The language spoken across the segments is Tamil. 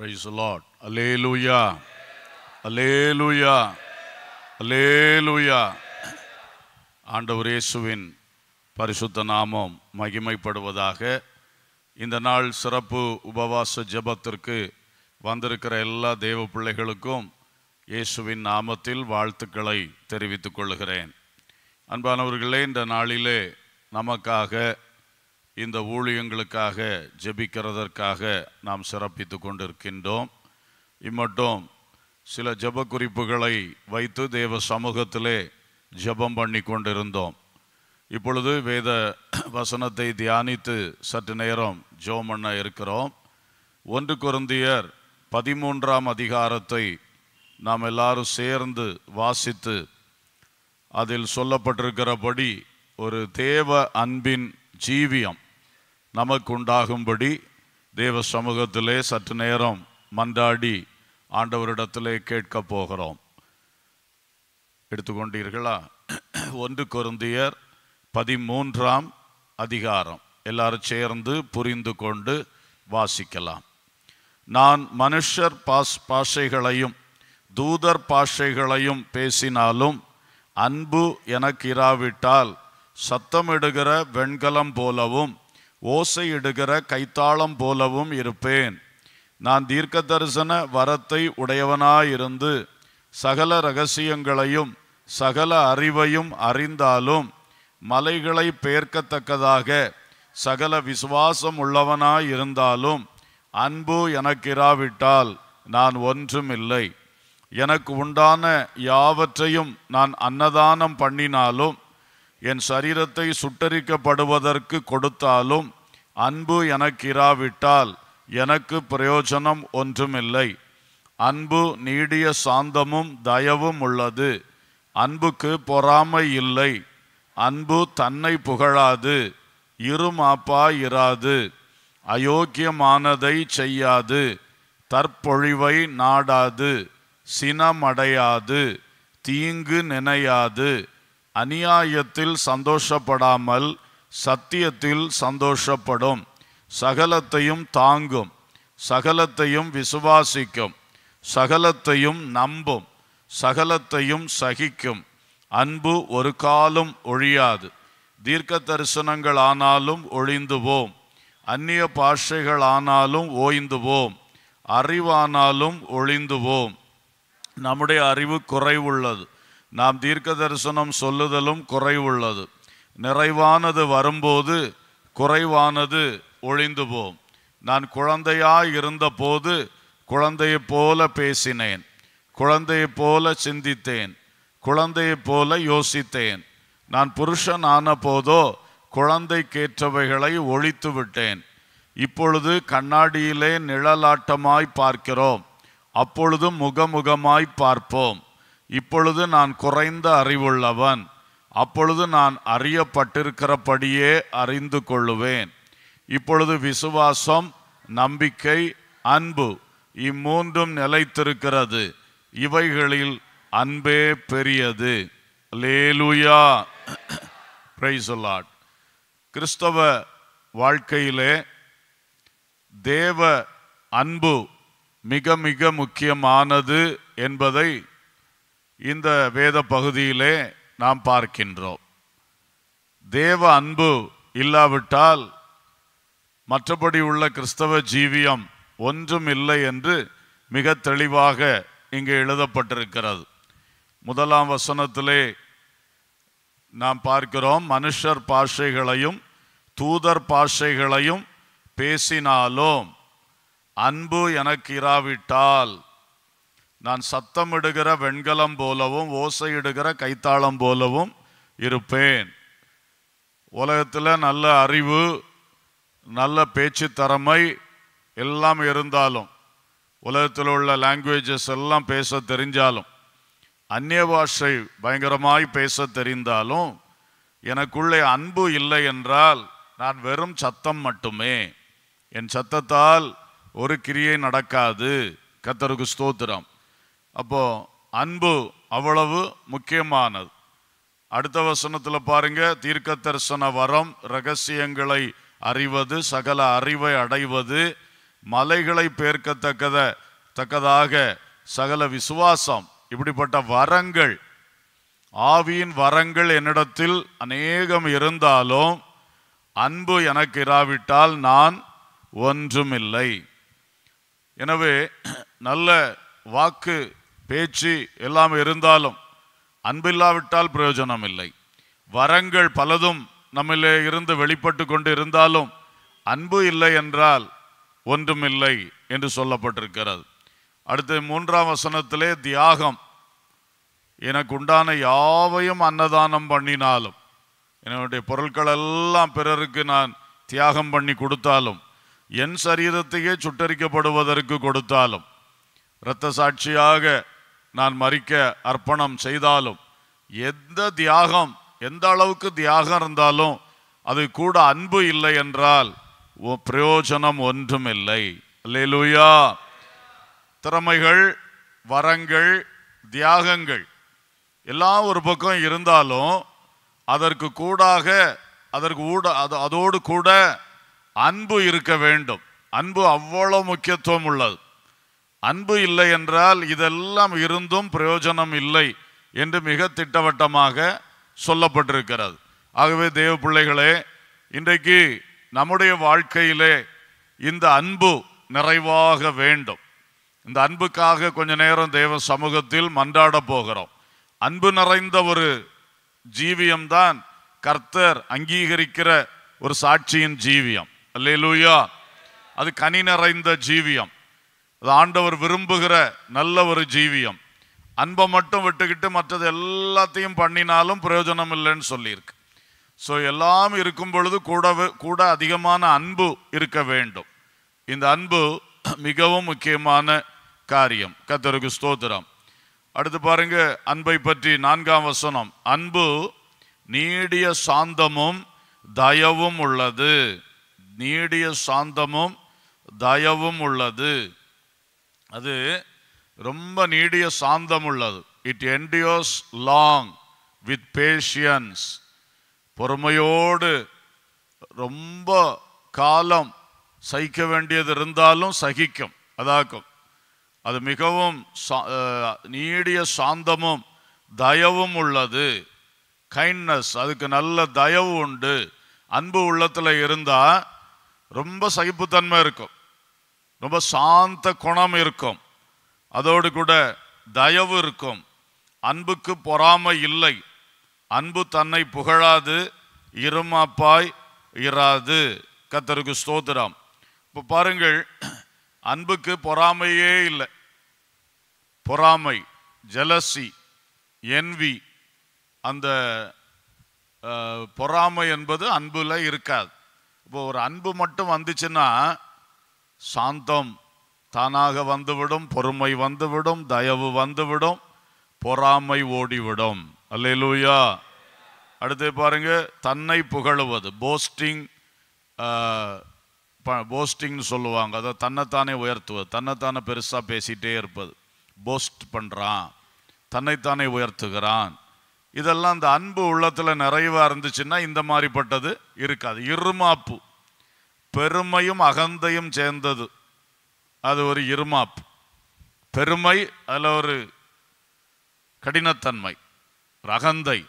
Praise லாட் அலேலுயா அலேலுயா அலேலுயா ஆண்டவர் இயேசுவின் பரிசுத்த நாமம் மகிமைப்படுவதாக இந்த நாள் சிறப்பு உபவாச ஜெபத்திற்கு வந்திருக்கிற எல்லா தேவ பிள்ளைகளுக்கும் இயேசுவின் நாமத்தில் வாழ்த்துக்களை தெரிவித்துக் கொள்கிறேன். அன்பானவர்களே இந்த நாளிலே நமக்காக இந்த ஊழியங்களுக்காக ஜெபிக்கிறதற்காக நாம் சிறப்பித்து கொண்டிருக்கின்றோம். இம்மட்டும் சில ஜெப குறிப்புகளை வைத்து தேவ சமூகத்திலே ஜெபம் பண்ணி கொண்டிருந்தோம். இப்பொழுது வேத வசனத்தை தியானித்து சற்று நேரம் ஜோம் பண்ண இருக்கிறோம். ஒன்று குருந்தியர் பதிமூன்றாம் அதிகாரத்தை நாம் எல்லாரும் சேர்ந்து வாசித்து அதில் சொல்லப்பட்டிருக்கிறபடி ஒரு தேவ அன்பின் ஜீவியம். நமக்கு உண்டாகும்படி தேவ சமூகத்திலே சற்று நேரம் மன்றாடி ஆண்டவரிடத்திலே கேட்க போகிறோம். எடுத்துக்கொண்டீர்களா? ஒன்று கொருந்தியர் பதிமூன்றாம் அதிகாரம். எல்லாரும் சேர்ந்து புரிந்து கொண்டு வாசிக்கலாம். நான் மனுஷர் பாஸ் பாஷைகளையும் தூதர் பாஷைகளையும் பேசினாலும் அன்பு எனக்கு இராவிட்டால் சத்தமிடுகிற வெண்கலம் போலவும் ஓசையிடுகிற கைத்தாளம் போலவும் இருப்பேன். நான் தீர்க்க தரிசன வரத்தை உடையவனாயிருந்து சகல ரகசியங்களையும் சகல அறிவையும் அறிந்தாலும் மலைகளை பெயர்க்கத்தக்கதாக சகல விசுவாசம் உள்ளவனாயிருந்தாலும் அன்பு எனக்கிராவிட்டால் நான் ஒன்றுமில்லை. எனக்கு உண்டான யாவற்றையும் நான் அன்னதானம் பண்ணினாலும் என் சரீரத்தை சுட்டரிக்கப்படுவதற்கு கொடுத்தாலும் அன்பு எனக்கிராவிட்டால் எனக்கு பிரயோஜனம் ஒன்றுமில்லை. அன்பு நீடிய சாந்தமும் தயவும் உள்ளது. அன்புக்கு பொறாமை இல்லை. அன்பு தன்னை புகழாது. இருமாப்பாயிராது அயோக்கியமானதை செய்யாது. தற்பொழிவை நாடாது. சினமடையாது. தீங்கு நினையாது. அநியாயத்தில் சந்தோஷப்படாமல் சத்தியத்தில் சந்தோஷப்படும். சகலத்தையும் தாங்கும். சகலத்தையும் விசுவாசிக்கும். சகலத்தையும் நம்பும். சகலத்தையும் சகிக்கும். அன்பு ஒரு காலம் ஒழியாது. தீர்க்க தரிசனங்கள் ஆனாலும் ஒழிந்துவோம். அந்நிய பாஷைகள் ஆனாலும் ஓய்ந்துவோம். அறிவானாலும் ஒழிந்துவோம். நம்முடைய அறிவு குறைவுள்ளது. நாம் தீர்க்க தரிசனம் சொல்லுதலும் குறைவுள்ளது. நிறைவானது வரும்போது குறைவானது ஒழிந்து போம் நான் குழந்தையாய் இருந்தபோது குழந்தையைப் போல பேசினேன். குழந்தையைப் போல சிந்தித்தேன். குழந்தையைப் போல யோசித்தேன். நான் புருஷன் ஆன போதோ குழந்தைக்கேற்றவைகளை ஒழித்து விட்டேன் இப்பொழுது கண்ணாடியிலே நிழலாட்டமாய் பார்க்கிறோம். அப்பொழுது முகமுகமாய் பார்ப்போம். இப்பொழுது நான் குறைந்த அறிவுள்ளவன். அப்பொழுது நான் அறியப்பட்டிருக்கிறபடியே அறிந்து கொள்ளுவேன். இப்பொழுது விசுவாசம் நம்பிக்கை அன்பு இம்மூன்றும் நிலைத்திருக்கிறது. இவைகளில் அன்பே பெரியது. லேலுயா பிரைசொல்லாட் கிறிஸ்தவ வாழ்க்கையிலே தேவ அன்பு மிக மிக முக்கியமானது என்பதை இந்த வேத பகுதியிலே நாம் பார்க்கின்றோம். தேவ அன்பு இல்லாவிட்டால் மற்றபடி உள்ள கிறிஸ்தவ ஜீவியம் ஒன்றும் இல்லை என்று மிக தெளிவாக இங்கே எழுதப்பட்டிருக்கிறது. முதலாம் வசனத்திலே நாம் பார்க்கிறோம் மனுஷர் பாஷைகளையும் தூதர் பாஷைகளையும் பேசினாலும் அன்பு எனக்கு இராவிட்டால். நான் சத்தமிடுகிற வெண்கலம் போலவும் ஓசையிடுகிற கைத்தாளம் போலவும் இருப்பேன். உலகத்தில் நல்ல அறிவு நல்ல பேச்சு திறமை எல்லாம் இருந்தாலும் உலகத்தில் உள்ள லாங்குவேஜஸ் எல்லாம் பேச தெரிஞ்சாலும் அந்நிய பாஷை பயங்கரமாய் பேச தெரிந்தாலும் எனக்குள்ளே அன்பு இல்லை என்றால் நான் வெறும் சத்தம் மட்டுமே. என் சத்தத்தால் ஒரு கிரியை நடக்காது. கத்தருக்கு ஸ்தோத்திரம். அப்போ அன்பு அவ்வளவு முக்கியமானது. அடுத்த வசனத்தில் பாருங்க தீர்க்க தரிசன வரம் ரகசியங்களை அறிவது சகல அறிவை அடைவது மலைகளை பேர்க்கத்தக்கத தக்கதாக சகல விசுவாசம் இப்படிப்பட்ட வரங்கள் ஆவியின் வரங்கள் என்னிடத்தில் அநேகம் இருந்தாலும் அன்பு எனக்கு இராவிட்டால் நான் ஒன்றுமில்லை. எனவே நல்ல வாக்கு பேச்சு எல்லாம் இருந்தாலும் அன்பில்லாவிட்டால் பிரயோஜனம் இல்லை வரங்கள் பலதும் நம்மிலே இருந்து வெளிப்பட்டு கொண்டு இருந்தாலும் அன்பு இல்லை என்றால் ஒன்றுமில்லை என்று சொல்லப்பட்டிருக்கிறது. அடுத்து மூன்றாம் வசனத்திலே தியாகம். எனக்கு உண்டான யாவையும் அன்னதானம் பண்ணினாலும் என்னுடைய பொருட்கள் எல்லாம் பிறருக்கு நான் தியாகம் பண்ணி கொடுத்தாலும் என் சரீரத்தையே சுட்டரிக்கப்படுவதற்கு கொடுத்தாலும் இரத்த சாட்சியாக நான் மறிக்க அர்ப்பணம் செய்தாலும் எந்த தியாகம் எந்த அளவுக்கு தியாகம் இருந்தாலும் அது கூட அன்பு இல்லை என்றால் பிரயோஜனம் ஒன்றும் இல்லை. அல்லேலூயா. திறமைகள் வரங்கள் தியாகங்கள் எல்லாம் ஒரு பக்கம் இருந்தாலும் அதற்கு கூடாக அதற்கு ஊட அது அதோடு கூட அன்பு இருக்க வேண்டும். அன்பு அவ்வளோ முக்கியத்துவம் உள்ளது. அன்பு இல்லை என்றால் இதெல்லாம் இருந்தும் பிரயோஜனம் இல்லை என்று மிக திட்டவட்டமாக சொல்லப்பட்டிருக்கிறது. ஆகவே தேவ பிள்ளைகளே இன்றைக்கு நம்முடைய வாழ்க்கையிலே இந்த அன்பு நிறைவாக வேண்டும். இந்த அன்புக்காக கொஞ்ச நேரம் தேவ சமூகத்தில் மன்றாட போகிறோம். அன்பு நிறைந்த ஒரு ஜீவியம்தான் கர்த்தர் அங்கீகரிக்கிற ஒரு சாட்சியின் ஜீவியம். அல்லேலூயா. அது கனி நிறைந்த ஜீவியம். அது ஆண்டவர் விரும்புகிற நல்ல ஒரு ஜீவியம். அன்பை மட்டும் விட்டுக்கிட்டு மற்றது எல்லாத்தையும் பண்ணினாலும் பிரயோஜனம் இல்லைன்னு சொல்லியிருக்கு. ஸோ எல்லாம் இருக்கும் பொழுது கூடவே கூட அதிகமான அன்பு இருக்க வேண்டும். இந்த அன்பு மிகவும் முக்கியமான காரியம். கத்தருக்கு ஸ்தோத்திரம். அடுத்து பாருங்க அன்பை பற்றி நான்காம் வசனம். அன்பு நீடிய சாந்தமும் தயவும் உள்ளது. நீடிய சாந்தமும் தயவும் உள்ளது. அது ரொம்ப நீடிய சாந்தம் உள்ளது it endures long with patience பொறுமையோடு ரொம்ப காலம் சகிக்க வேண்டியது இருந்தாலும் சகிக்கும் அதாக்கும். அது மிகவும் சா- நீடிய சாந்தமும் தயவும் உள்ளது. கைண்ட்னஸ் அதுக்கு நல்ல தயவு உண்டு. அன்பு உள்ளத்தில் இருந்தால் ரொம்ப சகிப்புத்தன்மை இருக்கும். ரொம்ப சாந்த குணம் இருக்கும். அதோடு கூட தயவு இருக்கும். அன்புக்கு பொறாமை இல்லை. அன்பு தன்னை புகழாது இருமாப்பாய் இராது. கத்தருக்கு ஸ்தோத்திரம். இப்போ பாருங்கள் அன்புக்கு பொறாமையே இல்லை. பொறாமை ஜெலசி என்வி அந்த பொறாமை என்பது அன்பில் இருக்காது. இப்போ ஒரு அன்பு மட்டும் வந்துச்சுன்னா சாந்தம் தானாக வந்துவிடும் பொறுமை வந்துவிடும் தயவு வந்துவிடும் பொறாமை ஓடிவிடும். அல்லூயா அடுத்து பாருங்க தன்னை புகழுவது. போஸ்டிங் போஸ்டிங்னு சொல்லுவாங்க. அதை தன்னைத்தானே உயர்த்துவது. தன்னைத்தானே பெருசாக பேசிட்டே இருப்பது. போஸ்ட் பண்ணுறான் தன்னைத்தானே உயர்த்துகிறான். இதெல்லாம் அந்த அன்பு உள்ளத்தில் நிறைவாக இருந்துச்சுன்னா இந்த மாதிரிப்பட்டது இருக்காது. இருமாப்பு. பெருமையும் அகந்தையும் சேர்ந்தது. அது ஒரு இருமாப்பு. பெருமை அதில் ஒரு கடினத்தன்மை ஒரு அகந்தை.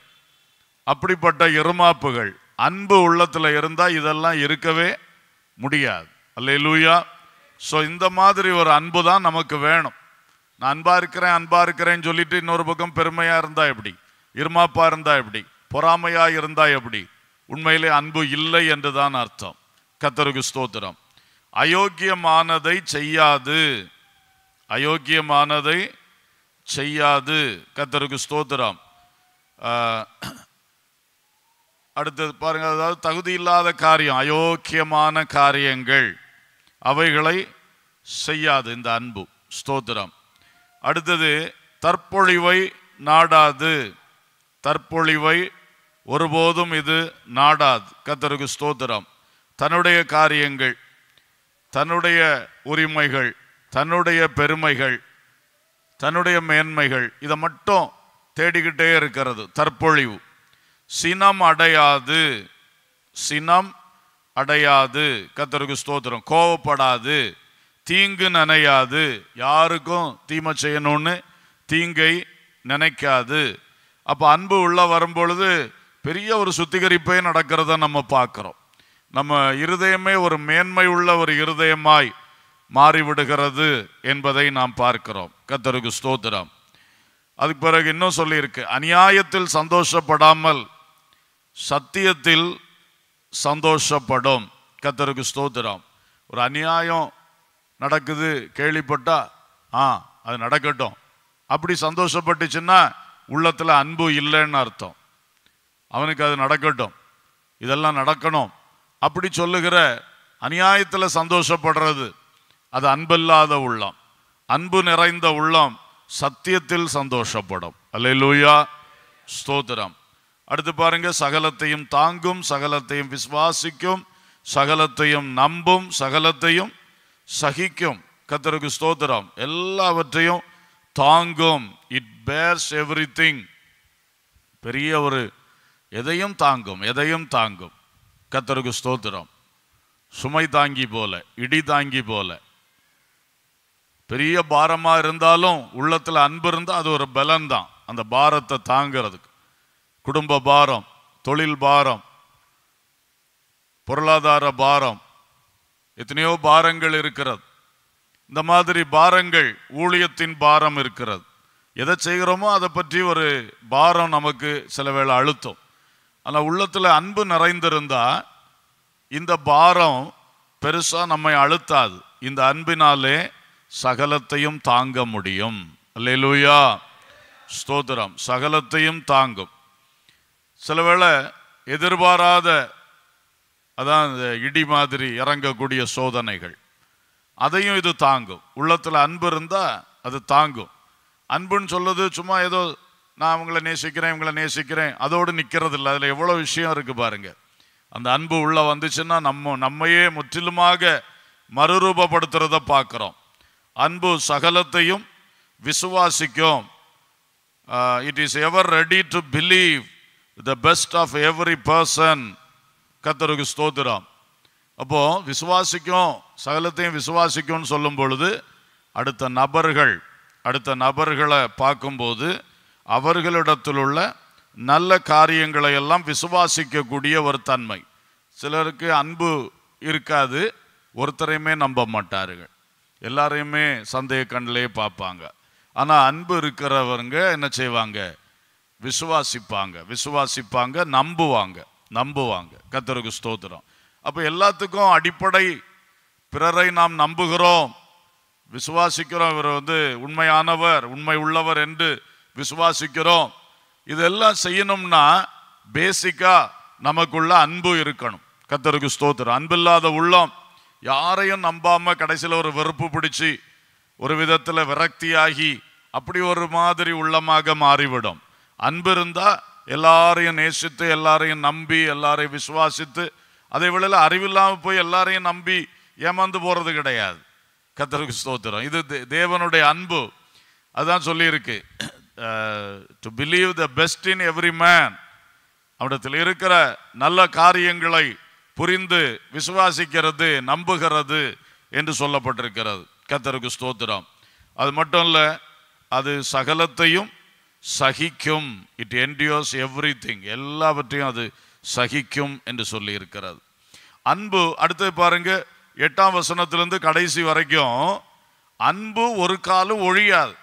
அப்படிப்பட்ட இருமாப்புகள் அன்பு உள்ளத்தில் இருந்தால் இதெல்லாம் இருக்கவே முடியாது. அல்ல லூயா ஸோ இந்த மாதிரி ஒரு அன்பு தான் நமக்கு வேணும். நான் அன்பாக இருக்கிறேன் அன்பாக இருக்கிறேன்னு சொல்லிட்டு இன்னொரு பக்கம் பெருமையாக இருந்தால் எப்படி? இருமாப்பாக இருந்தால் எப்படி? பொறாமையாக இருந்தால் எப்படி? உண்மையிலே அன்பு இல்லை என்றுதான் அர்த்தம். கத்தருக்கு ஸ்தோத்திரம். அயோக்கியமானதை செய்யாது. அயோக்கியமானதை செய்யாது. கத்தருக்கு ஸ்தோத்திரம். ஆஹ், அடுத்தது பாருங்க அதாவது தகுதி இல்லாத காரியம் அயோக்கியமான காரியங்கள் அவைகளை செய்யாது இந்த அன்பு. ஸ்தோத்திரம். அடுத்தது தற்பொழிவை நாடாது. தற்பொழிவை ஒருபோதும் இது நாடாது. கத்தருக்கு ஸ்தோத்திரம். தன்னுடைய காரியங்கள் தன்னுடைய உரிமைகள் தன்னுடைய பெருமைகள் தன்னுடைய மேன்மைகள் இதை மட்டும் தேடிக்கிட்டே இருக்கிறது. தற்பொழிவு. சினம் அடையாது. சினம் அடையாது. கத்தருக்கு ஸ்தோத்திரம். கோவப்படாது. தீங்கு நினையாது. யாருக்கும் தீமை செய்யணும்னு தீங்கை நினைக்காது. அப்போ அன்பு உள்ள வரும்பொழுது பெரிய ஒரு சுத்திகரிப்பே நடக்கிறத நம்ம பார்க்குறோம். நம்ம இருதயமே ஒரு மேன்மை உள்ள ஒரு இருதயமாய் மாறிவிடுகிறது என்பதை நாம் பார்க்கிறோம். கத்தருக்கு ஸ்தோத்திரம். அதுக்கு பிறகு இன்னும் சொல்லியிருக்கு அநியாயத்தில் சந்தோஷப்படாமல் சத்தியத்தில் சந்தோஷப்படும். கத்தருக்கு ஸ்தோத்திரம். ஒரு அநியாயம் நடக்குது கேள்விப்பட்டா ஆ அது நடக்கட்டும். அப்படி சந்தோஷப்பட்டுச்சுன்னா உள்ளத்தில் அன்பு இல்லைன்னு அர்த்தம். அவனுக்கு அது நடக்கட்டும். இதெல்லாம் நடக்கணும். அப்படி சொல்லுகிற அநியாயத்தில் சந்தோஷப்படுறது. அது அன்பில்லாத உள்ளம். அன்பு நிறைந்த உள்ளம் சத்தியத்தில் சந்தோஷப்படும். அல்லூயா ஸ்தோத்திரம். அடுத்து பாருங்க சகலத்தையும் தாங்கும் சகலத்தையும் விசுவாசிக்கும் சகலத்தையும் நம்பும் சகலத்தையும் சகிக்கும். கத்தருக்கு ஸ்தோத்திரம். எல்லாவற்றையும் தாங்கும். இட் பேர்ஸ் எவ்ரி பெரிய ஒரு எதையும் தாங்கும் எதையும் தாங்கும். கத்தருக்கு ஸ்தோத்திரம். சுமை தாங்கி போல இடி தாங்கி போல. பெரிய பாரமாக இருந்தாலும் உள்ளத்தில் அன்பு இருந்தால் அது ஒரு பலன் தான் அந்த பாரத்தை தாங்கிறதுக்கு. குடும்ப பாரம் தொழில் பாரம் பொருளாதார பாரம் எத்தனையோ பாரங்கள் இருக்கிறது. இந்த மாதிரி பாரங்கள் ஊழியத்தின் பாரம் இருக்கிறது. எதை செய்கிறோமோ அதை பற்றி ஒரு பாரம் நமக்கு சில வேளை அழுத்தம். ஆனால் உள்ளத்தில் அன்பு நிறைந்திருந்தா இந்த பாரம் பெருசாக நம்மை அழுத்தாது. இந்த அன்பினாலே சகலத்தையும் தாங்க முடியும். லூயா ஸ்தோத்திரம். சகலத்தையும் தாங்கும். சில வேளை எதிர்பாராத அதான் இந்த இடி மாதிரி இறங்கக்கூடிய சோதனைகள். அதையும் இது தாங்கும். உள்ளத்தில் அன்பு இருந்தால் அது தாங்கும். அன்புன்னு சொல்லுது சும்மா ஏதோ நான் அவங்கள நேசிக்கிறேன் இவங்கள நேசிக்கிறேன். அதோடு நிற்கிறது இல்லை அதில் எவ்வளோ விஷயம் இருக்குது பாருங்க. அந்த அன்பு உள்ளே வந்துச்சுன்னா நம்ம நம்மையே முற்றிலுமாக மறுரூபப்படுத்துறத பார்க்குறோம். அன்பு சகலத்தையும் விசுவாசிக்கும். It is ever ready to believe the best of every person கத்தருக்கு ஸ்தோத்திரம். அப்போது விசுவாசிக்கும் சகலத்தையும் விசுவாசிக்கும்னு சொல்லும் பொழுது அடுத்த நபர்கள் அடுத்த நபர்களை பார்க்கும்போது அவர்களிடத்தில் உள்ள நல்ல காரியங்களை எல்லாம் விசுவாசிக்கக்கூடிய ஒரு தன்மை. சிலருக்கு அன்பு இருக்காது ஒருத்தரையுமே நம்ப மாட்டார்கள். எல்லாரையுமே சந்தேக கண்ணிலே பார்ப்பாங்க. ஆனால் அன்பு இருக்கிறவங்க என்ன செய்வாங்க? விசுவாசிப்பாங்க. விசுவாசிப்பாங்க நம்புவாங்க. நம்புவாங்க. கத்தருக்கு ஸ்தோத்திரம். அப்போ எல்லாத்துக்கும் அடிப்படை பிறரை நாம் நம்புகிறோம். விசுவாசிக்கிறோம். இவர் வந்து உண்மையானவர் உண்மை உள்ளவர் என்று விசுவாசிக்கிறோம். இதெல்லாம் செய்யணும்னா பேசிக்கா நமக்குள்ள அன்பு இருக்கணும். கத்தருக்கு ஸ்தோத்திரம். அன்பில்லாத உள்ளம். யாரையும் நம்பாம கடைசியில் ஒரு வெறுப்பு பிடிச்சி ஒரு விதத்தில் விரக்தியாகி அப்படி ஒரு மாதிரி உள்ளமாக மாறிவிடும். அன்பு இருந்தால் எல்லாரையும் நேசித்து எல்லாரையும் நம்பி எல்லாரையும் விசுவாசித்து அதே வேளையில் அறிவில்லாமல் போய் எல்லாரையும் நம்பி ஏமாந்து போகிறது கிடையாது. கத்தருக்கு ஸ்தோத்திரம். இது தே- தேவனுடைய அன்பு. அதான் சொல்லியிருக்கு. To believe the best in every man அவடத்தில் இருக்கிற நல்ல காரியங்களை புரிந்து விசுவாசிக்கிறது நம்புகிறது என்று சொல்லப்பட்டிருக்கிறது. கத்தருக்கு ஸ்தோத்திரம். அது மட்டும் இல்லை அது சகலத்தையும் சகிக்கும். இட் என்டியோஸ் எவ்ரி திங் எல்லாவற்றையும் அது சகிக்கும் என்று சொல்லி இருக்கிறது அன்பு அடுத்தது பாருங்க எட்டாம் வசனத்திலிருந்து கடைசி வரைக்கும் அன்பு ஒரு காலம் ஒழியாது.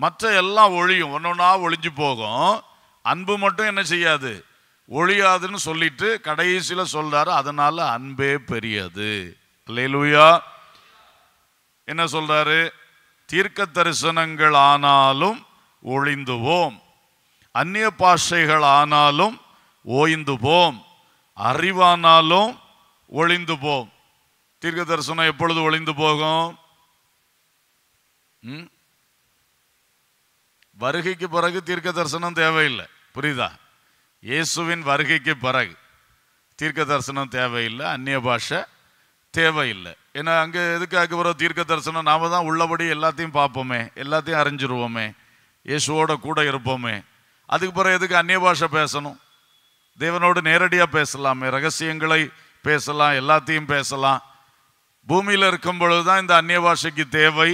மற்ற எல்லாம் ஒழியும். ஒன்னொன்னா ஒழிஞ்சு போகும். அன்பு மட்டும் என்ன செய்யாது? ஒழியாதுன்னு சொல்லிட்டு கடைசியில் சொல்றாரு. அதனால அன்பே பெரியது. அல்லேலூயா. என்ன சொல்றாரு? தீர்க்க தரிசனங்கள் ஆனாலும் ஒளிந்துவோம். அந்நிய பாஷைகள் ஆனாலும் ஓய்ந்து போம் அறிவானாலும் ஒளிந்து போம் தீர்க்க தரிசனம் எப்பொழுது ஒளிந்து போகும்? ம்? வருகைக்கு பிறகு தீர்க்க தரிசனம் தேவையில்லை. புரியுதா? இயேசுவின் வருகைக்கு பிறகு தீர்க்க தரிசனம் தேவையில்லை அந்நிய பாஷை தேவையில்லை. ஏன்னா அங்கே எதுக்காக பிறகு தீர்க்க தரிசனம் நாம தான் உள்ளபடி எல்லாத்தையும் பார்ப்போமே எல்லாத்தையும் அறிஞ்சிருவோமே இயேசுவோட கூட இருப்போமே. அதுக்கு பிறகு எதுக்கு அந்நிய பாஷை பேசணும்? தேவனோடு நேரடியாக பேசலாமே ரகசியங்களை பேசலாம் எல்லாத்தையும் பேசலாம். பூமியில் இருக்கும் பொழுது தான் இந்த அந்நிய பாஷைக்கு தேவை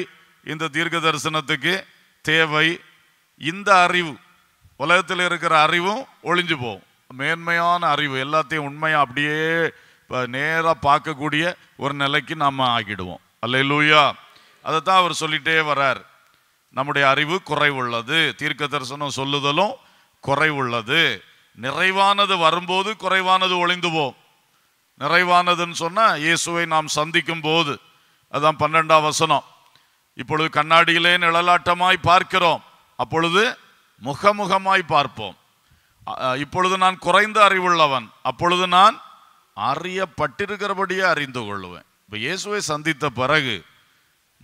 இந்த தீர்க்க தரிசனத்துக்கு தேவை. இந்த அறிவு உலகத்தில் இருக்கிற அறிவும் ஒளிஞ்சு போகும். மேன்மையான அறிவு எல்லாத்தையும் உண்மையாக அப்படியே நேராக பார்க்கக்கூடிய ஒரு நிலைக்கு நாம் அல்ல லூயா அதை தான் அவர் சொல்லிட்டே வரார். நம்முடைய அறிவு குறைவுள்ளது. தீர்க்க தரிசனம் சொல்லுதலும் குறைவுள்ளது. நிறைவானது வரும்போது குறைவானது ஒளிந்து போகும் நிறைவானதுன்னு சொன்னால் இயேசுவை நாம் சந்திக்கும் போது. அதான் பன்னெண்டாம் வசனம். இப்பொழுது கண்ணாடியிலே நிழலாட்டமாய் பார்க்கிறோம். அப்பொழுது முகமுகமாய் பார்ப்போம். இப்பொழுது நான் குறைந்த அறிவுள்ளவன். அப்பொழுது நான் அறியப்பட்டிருக்கிறபடியே அறிந்து கொள்ளுவேன். இப்போ இயேசுவை சந்தித்த பிறகு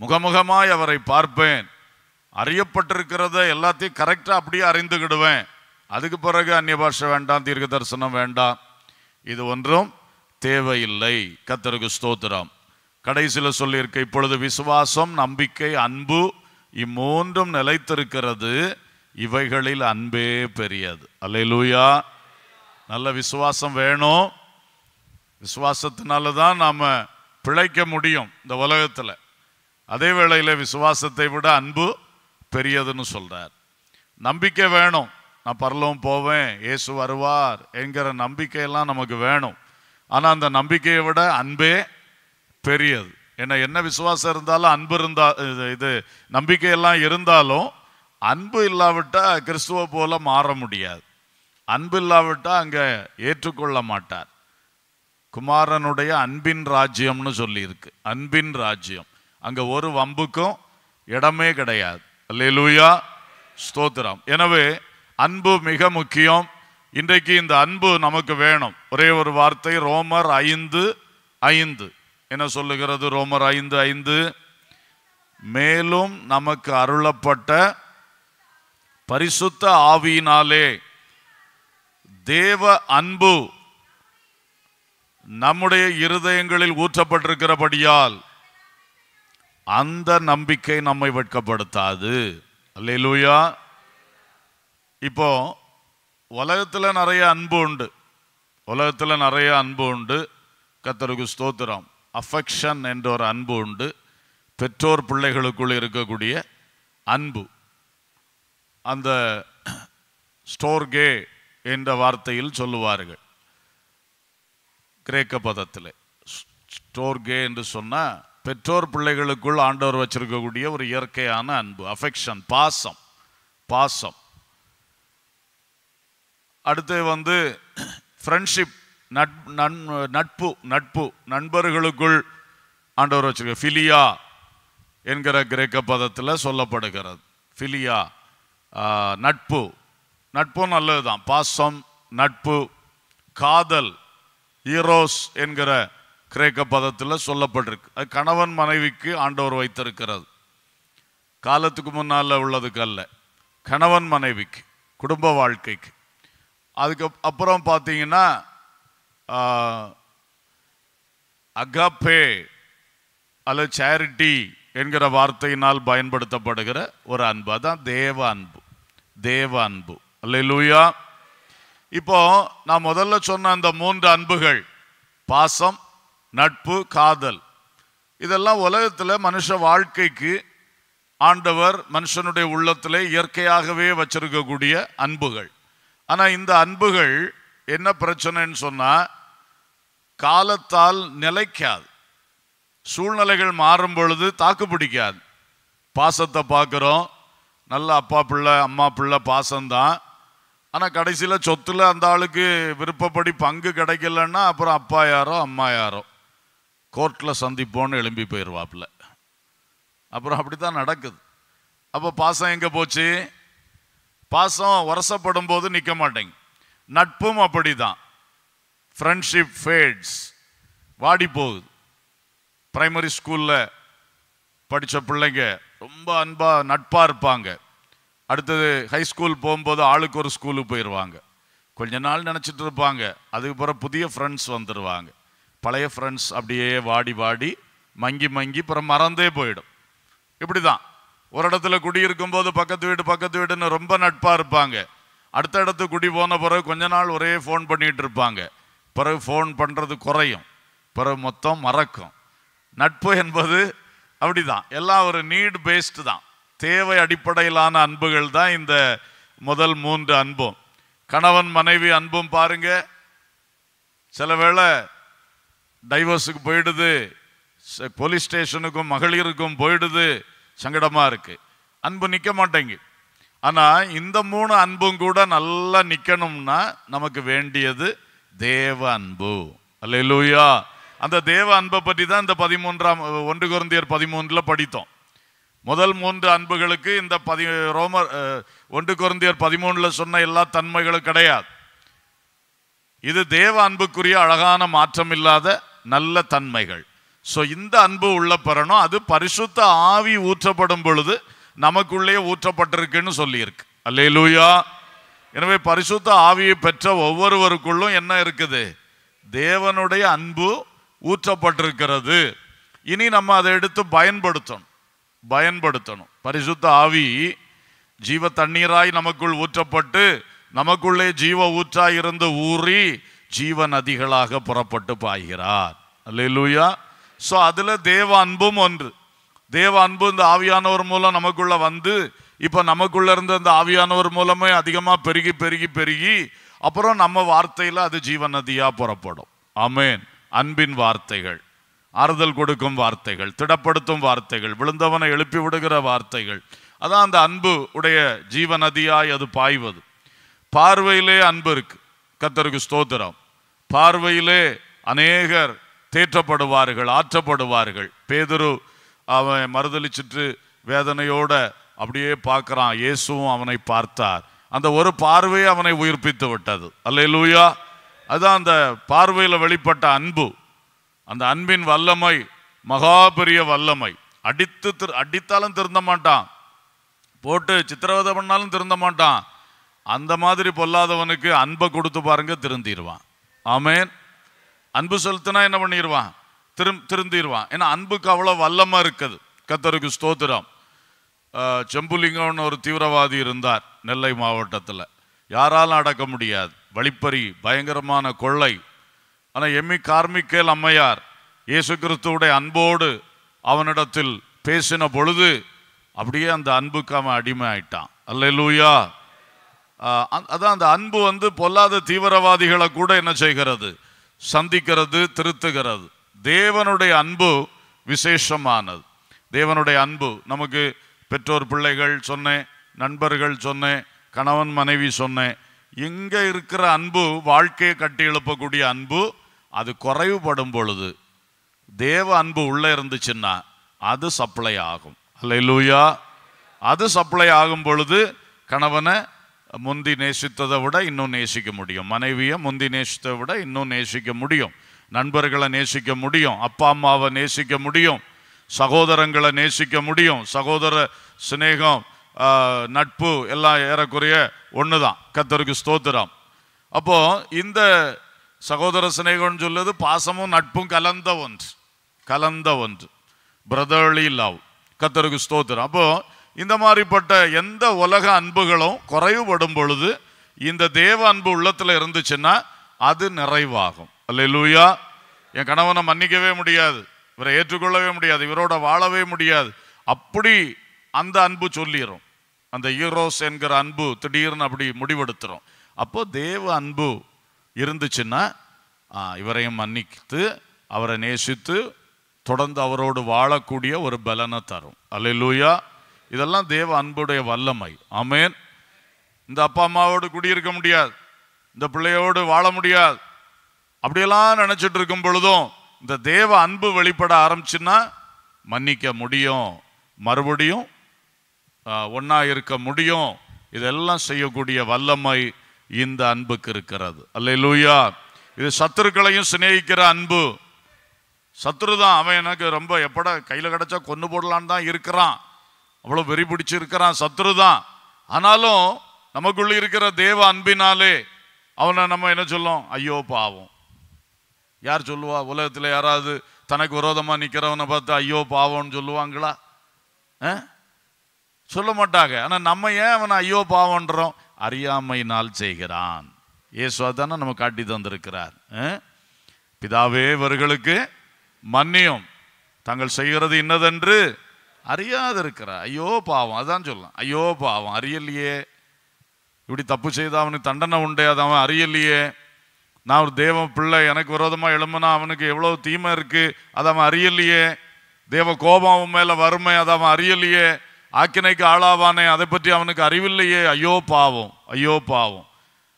முகமுகமாய் அவரை பார்ப்பேன். அறியப்பட்டிருக்கிறத எல்லாத்தையும் கரெக்டாக அப்படியே அறிந்துக்கிடுவேன் அதுக்கு பிறகு அந்நிய பாஷை வேண்டாம் தீர்க்க தரிசனம் வேண்டாம். இது ஒன்றும் தேவையில்லை. கத்தருக்கு ஸ்தோத்திரம். கடைசியில் சொல்லியிருக்க இப்பொழுது விசுவாசம் நம்பிக்கை அன்பு இம்மூன்றும் நிலைத்திருக்கிறது இவைகளில் அன்பே பெரியது. அல்லேலூயா. நல்ல விசுவாசம் வேணும். விசுவாசத்தினால தான் நாம் பிழைக்க முடியும் இந்த உலகத்தில். அதே வேளையில் விசுவாசத்தை விட அன்பு பெரியதுன்னு சொல்கிறார் நம்பிக்கை வேணும். நான் பரலவும் போவேன் இயேசு வருவார் என்கிற நம்பிக்கையெல்லாம் நமக்கு வேணும். ஆனால் அந்த நம்பிக்கையை விட அன்பே பெரியது. ஏன்னா என்ன விசுவாசம் இருந்தாலும் அன்பு இருந்தா இது இது நம்பிக்கையெல்லாம் இருந்தாலும் அன்பு இல்லாவிட்டால் கிறிஸ்துவ போல மாற முடியாது. அன்பு இல்லாவிட்டா அங்கே ஏற்றுக்கொள்ள மாட்டார். குமாரனுடைய அன்பின் ராஜ்யம்னு சொல்லியிருக்கு. அன்பின் ராஜ்யம். அங்கே ஒரு வம்புக்கும் இடமே கிடையாது. அல்லேலூயா. ஸ்தோத்திரம். எனவே அன்பு மிக முக்கியம். இன்றைக்கு இந்த அன்பு நமக்கு வேணும். ஒரே ஒரு வார்த்தை ரோமர் ஐந்து ஐந்து. என்ன சொல்லுகிறது? ரோமர் ஐந்து ஐந்து. மேலும் நமக்கு அருளப்பட்ட பரிசுத்த ஆவியினாலே தேவ அன்பு நம்முடைய இருதயங்களில் ஊற்றப்பட்டிருக்கிறபடியால் அந்த நம்பிக்கை நம்மை வெட்கப்படுத்தாது. அல்லேலூயா. இப்போ உலகத்துல நிறைய அன்பு உண்டு. உலகத்துல நிறைய அன்பு உண்டு. கத்தருக்கு ஸ்தோத்திரம். அஃபெக்ஷன் என்ற ஒரு அன்பு உண்டு. பெற்றோர் பிள்ளைகளுக்குள் இருக்கக்கூடிய அன்பு. அந்த ஸ்டோர்கே என்ற வார்த்தையில் சொல்லுவார்கள். கிரேக்க பதத்தில். ஸ்டோர்கே என்று சொன்னால் பெற்றோர் பிள்ளைகளுக்குள் ஆண்டவர் வச்சிருக்கக்கூடிய ஒரு இயற்கையான அன்பு அஃபெக்ஷன் பாசம் பாசம். அடுத்து வந்து ஃப்ரெண்ட்ஷிப் நட்பு நட்பு நண்பர்களுக்குள் ஆண்டவர் வச்சிருக்க ஃபிலியா என்கிற கிரேக்க பதத்தில் சொல்லப்படுகிறது. ஃபிலியா நட்பு. நட்பும் நல்லதுதான். பாசம் நட்பு காதல் ஈரோஸ் என்கிற கிரேக்க பதத்தில் சொல்லப்பட்டிருக்கு. அது கணவன் மனைவிக்கு ஆண்டவர் வைத்திருக்கிறது. காலத்துக்கு முன்னால் உள்ளதுக்கு அல்ல கணவன் மனைவிக்கு குடும்ப வாழ்க்கைக்கு. அதுக்கு அப்புறம் பார்த்தீங்கன்னா அகப்பே அல்லது சேரிட்டி என்கிற வார்த்தையினால் பயன்படுத்தப்படுகிற ஒரு அன்பு. அதான் தேவ அன்பு. தேவ அன்பு. அல்லேலூயா இப்போ நான் முதல்ல சொன்ன அந்த மூன்று அன்புகள். பாசம் நட்பு காதல். இதெல்லாம் உலகத்தில் மனுஷ வாழ்க்கைக்கு ஆண்டவர் மனுஷனுடைய உள்ளத்திலே இயற்கையாகவே வச்சிருக்கக்கூடிய அன்புகள். ஆனால் இந்த அன்புகள் என்ன பிரச்சனைன்னு சொன்னால் காலத்தால் நிலைக்காது. சூழ்நிலைகள் மாறும் பொழுது தாக்கு பிடிக்காது. பாசத்தை பார்க்குறோம். நல்ல அப்பா பிள்ளை அம்மா பிள்ளை பாசம்தான். ஆனால் கடைசியில் சொத்தில் அந்த ஆளுக்கு விருப்பப்படி பங்கு கிடைக்கலன்னா அப்புறம் அப்பா யாரோ அம்மா யாரோ. கோர்ட்டில் சந்திப்போன்னு எழும்பி போயிடுவாப்புல அப்புறம் அப்படி தான் நடக்குது. அப்போ பாசம் எங்கே போச்சு? பாசம் வருஷப்படும் போது நிற்க மாட்டேங்க நட்பும் அப்படிதான். ஃப்ரெண்ட்ஷிப் ஃபேட்ஸ் வாடி போகுது. பிரைமரி ஸ்கூலில் படித்த பிள்ளைங்க ரொம்ப அன்பாக நட்பாக இருப்பாங்க. அடுத்தது ஹை ஸ்கூல் போகும்போது ஆளுக்கு ஒரு ஸ்கூலுக்கு போயிடுவாங்க கொஞ்ச நாள் நினச்சிட்டு இருப்பாங்க. அதுக்கப்புறம் புதிய ஃப்ரெண்ட்ஸ் வந்துடுவாங்க பழைய ஃப்ரெண்ட்ஸ் அப்படியே வாடி வாடி மங்கி மங்கி அப்புறம் மறந்தே போயிடும். இப்படி தான் ஒரு இடத்துல குடியிருக்கும் போது பக்கத்து வீடு பக்கத்து வீடுன்னு ரொம்ப நட்பாக இருப்பாங்க. அடுத்த இடத்து குடி போன பிறகு கொஞ்ச நாள் ஒரே ஃபோன் பண்ணிகிட்டு இருப்பாங்க பிறகு ஃபோன் பண்ணுறது குறையும். பிறகு மொத்தம் மறக்கும். நட்பு என்பது அப்படிதான். எல்லாம் ஒரு நீட் பேஸ்டு தான். தேவை அடிப்படையிலான அன்புகள் தான் இந்த முதல் மூன்று அன்பும். கணவன் மனைவி அன்பும் பாருங்க. சில வேளை டைவர்ஸுக்கு போயிடுது. போலீஸ் ஸ்டேஷனுக்கும் மகளிருக்கும் போயிடுது. சங்கடமா இருக்கு. அன்பு நிற்க மாட்டேங்குது. ஆனா இந்த மூணு அன்பும் கூட நல்லா நிக்கணும்னா நமக்கு வேண்டியது தேவ அன்பு. அல்லேலூயா. அந்த தேவ அன்பை பற்றி தான் இந்த பதிமூன்றாம் ஒன்று குருந்தியர் பதிமூன்றில் படித்தோம். முதல் மூன்று அன்புகளுக்கு இந்த பதி ரோமர் அஹ், ஒன்று குருந்தியர் பதிமூணுல சொன்ன எல்லா தன்மைகளும் கிடையாது. இது தேவ அன்புக்குரிய அழகான மாற்றம் இல்லாத நல்ல தன்மைகள். ஸோ இந்த அன்பு உள்ள பெறணும். அது பரிசுத்த ஆவி ஊற்றப்படும் பொழுது நமக்குள்ளே ஊற்றப்பட்டிருக்குன்னு சொல்லியிருக்கு. அல்லேலூயா. எனவே பரிசுத்த ஆவியை பெற்ற ஒவ்வொருவருக்குள்ளும் என்ன இருக்குது? தேவனுடைய அன்பு ஊற்றப்பட்டிருக்கிறது. இனி நம்ம அதை எடுத்து பயன்படுத்தணும். பயன்படுத்தணும். பரிசுத்த ஆவி ஜீவ தண்ணீராய் நமக்குள் ஊற்றப்பட்டு நமக்குள்ளே ஜீவ ஊற்றாய் இருந்து ஊறி ஜீவ நதிகளாக புறப்பட்டு பாய்கிறார். அல்லேலூயா. ஸோ அதில் தேவ அன்பும் ஒன்று. தேவ அன்பு இந்த ஆவியானவர் மூலம் நமக்குள்ள வந்து இப்போ நமக்குள்ள இருந்த இந்த ஆவியானவர் மூலமே அதிகமாக பெருகி பெருகி பெருகி அப்புறம் நம்ம வார்த்தையில அது ஜீவ நதியா புறப்படும். அமேன் அன்பின் வார்த்தைகள். ஆறுதல் கொடுக்கும் வார்த்தைகள் திடப்படுத்தும் வார்த்தைகள் விழுந்தவனை எழுப்பி விடுகிற வார்த்தைகள். அதான் அந்த அன்பு உடைய ஜீவ நதியாய் அது பாய்வது. பார்வையிலே அன்பு இருக்கு. கத்தருக்கு ஸ்தோத்திரம். பார்வையிலே அநேகர் தேற்றப்படுவார்கள் ஆற்றப்படுவார்கள். பேதுரு அவன் மறுதளிச்சுட்டு வேதனையோட அப்படியே பார்க்கறான். இயேசுவும் அவனை பார்த்தார். அந்த ஒரு பார்வையை அவனை உயிர்ப்பித்து விட்டது. அல்லேலூயா. அதுதான் அந்த பார்வையில் வெளிப்பட்ட அன்பு. அந்த அன்பின் வல்லமை மகா பெரிய வல்லமை. அடித்து திரு- அடித்தாலும் திருந்த மாட்டான். போட்டு சித்திரவதை பண்ணாலும் திருந்த மாட்டான். அந்த மாதிரி பொல்லாதவனுக்கு அன்பை கொடுத்து பாருங்க திருந்திடுவான். ஆமேன். அன்பு செலுத்தினா என்ன பண்ணிடுவான்? திரும் திருந்திடுவான் ஏன்னா அன்புக்கு அவ்வளோ வல்லமாக இருக்குது. கத்தருக்கு ஸ்தோத்திரம். செம்புலிங்கம்னு ஒரு தீவிரவாதி இருந்தார் நெல்லை மாவட்டத்தில். யாராலும் அடக்க முடியாது. வழிப்பறி பயங்கரமான கொள்ளை. ஆனால் எம்மி கார்மிக்கேல் அம்மையார் இயேசு கிறிஸ்துவுடைய அன்போடு அவனிடத்தில் பேசின பொழுது அப்படியே அந்த அன்புக்கு அவன் அடிமை ஆயிட்டான் அல்ல லூயா அதான் அந்த அன்பு வந்து பொல்லாத தீவிரவாதிகளை கூட என்ன செய்கிறது? சந்திக்கிறது திருத்துகிறது. தேவனுடைய அன்பு விசேஷமானது. தேவனுடைய அன்பு நமக்கு பெற்றோர் பிள்ளைகள் சொன்னேன் நண்பர்கள் சொன்னேன் கணவன் மனைவி சொன்னேன். இங்கே இருக்கிற அன்பு வாழ்க்கையை கட்டி எழுப்பக்கூடிய அன்பு அது குறைவுபடும் பொழுது தேவ அன்பு உள்ளே இருந்துச்சுன்னா அது சப்ளை ஆகும். அல்லேலூயா அது சப்ளை ஆகும் பொழுது கணவனை முந்தி நேசித்ததை விட இன்னும் நேசிக்க முடியும். மனைவியை முந்தி நேசித்ததை விட இன்னும் நேசிக்க முடியும். நண்பர்களை நேசிக்க முடியும் அப்பா அம்மாவை நேசிக்க முடியும் சகோதரங்களை நேசிக்க முடியும். சகோதர சிநேகம் ஆஹ், நட்பு எல்லாம் ஏறக்குறைய ஒன்று தான் கத்தருக்கு ஸ்தோத்திரம். அப்போ இந்த சகோதர சிநேகம்னு சொல்லுது பாசமும் நட்பும் கலந்த ஒன்று. கலந்த ஒன்று. பிரதர்லி லவ் கத்தருக்கு ஸ்தோத்திரம். அப்போ இந்த மாதிரிப்பட்ட எந்த உலக அன்புகளும் குறைவுபடும் பொழுது இந்த தேவ அன்பு உள்ளத்துல இருந்துச்சுன்னா அது நிறைவாகும். அல்லேலூயா. என் கணவனை மன்னிக்கவே முடியாது. இவரை ஏற்றுக்கொள்ளவே முடியாது. இவரோட வாழவே முடியாது. அப்படி அந்த அன்பு சொல்லிடும் அந்த ஈரோஸ் என்கிற அன்பு திடீர்னு அப்படி முடிவெடுத்துரும். அப்போ தேவ அன்பு இருந்துச்சுன்னா இவரையும் மன்னித்து அவரை நேசித்து தொடர்ந்து அவரோடு வாழக்கூடிய ஒரு பலனை தரும். அல்லூயா இதெல்லாம் தேவ அன்புடைய வல்லமை. ஆமேன். இந்த அப்பா அம்மாவோடு குடியிருக்க முடியாது. இந்த பிள்ளையோடு வாழ முடியாது. அப்படியெல்லாம் நினைச்சிட்டு இருக்கும் பொழுதும் இந்த தேவ அன்பு வெளிப்பட ஆரம்பிச்சுன்னா மன்னிக்க முடியும் மறுபடியும் ஒன்றா இருக்க முடியும். இதெல்லாம் செய்யக்கூடிய வல்லமை இந்த அன்புக்கு இருக்கிறது. அல்ல லூயா இது சத்துருக்களையும் சிநேகிக்கிற அன்பு. சத்ரு தான் அவன் எனக்கு ரொம்ப எப்படா கையில் கிடைச்சா கொண்டு போடலான்னு தான் இருக்கிறான். அவ்வளோ வெறி பிடிச்சி இருக்கிறான் சத்ரு தான். ஆனாலும் நமக்குள்ளே இருக்கிற தேவ அன்பினாலே அவனை நம்ம என்ன சொல்லும்? ஐயோ பாவம். யார் சொல்லுவா? உலகத்தில் யாராவது தனக்கு விரோதமாக நிற்கிறவனை பார்த்து ஐயோ பாவம்னு சொல்லுவாங்களா? ஆ? சொல்ல மாட்டாங்க. ஆனால் நம்ம ஏன் அவனை ஐயோ பாவன்றோம் அறியாமையினால் செய்கிறான். இயேசுவா தானே நம்ம காட்டி தந்திருக்கிறார். ஆ? பிதாவே இவர்களுக்கு மன்னியும். தாங்கள் செய்கிறது இன்னதென்று அறியாதிருக்கிற ஐயோ பாவம். அதான் சொல்லலாம் ஐயோ பாவம். அறியலையே. இப்படி தப்பு செய்த அவனுக்கு தண்டனை உண்டே. அது அவன் அறியலையே. நான் ஒரு தேவ பிள்ளை எனக்கு விரோதமாக எழும்புனா அவனுக்கு எவ்வளோ தீமை இருக்குது அதை அவன் அறியலையே. தேவ கோபம் அவன் மேலே வறுமை அதை அவன் அறியலையே. ஆக்கினைக்கு ஆளாவானே அதை பற்றி அவனுக்கு அறிவில்லையே. ஐயோ பாவம் ஐயோ பாவம்.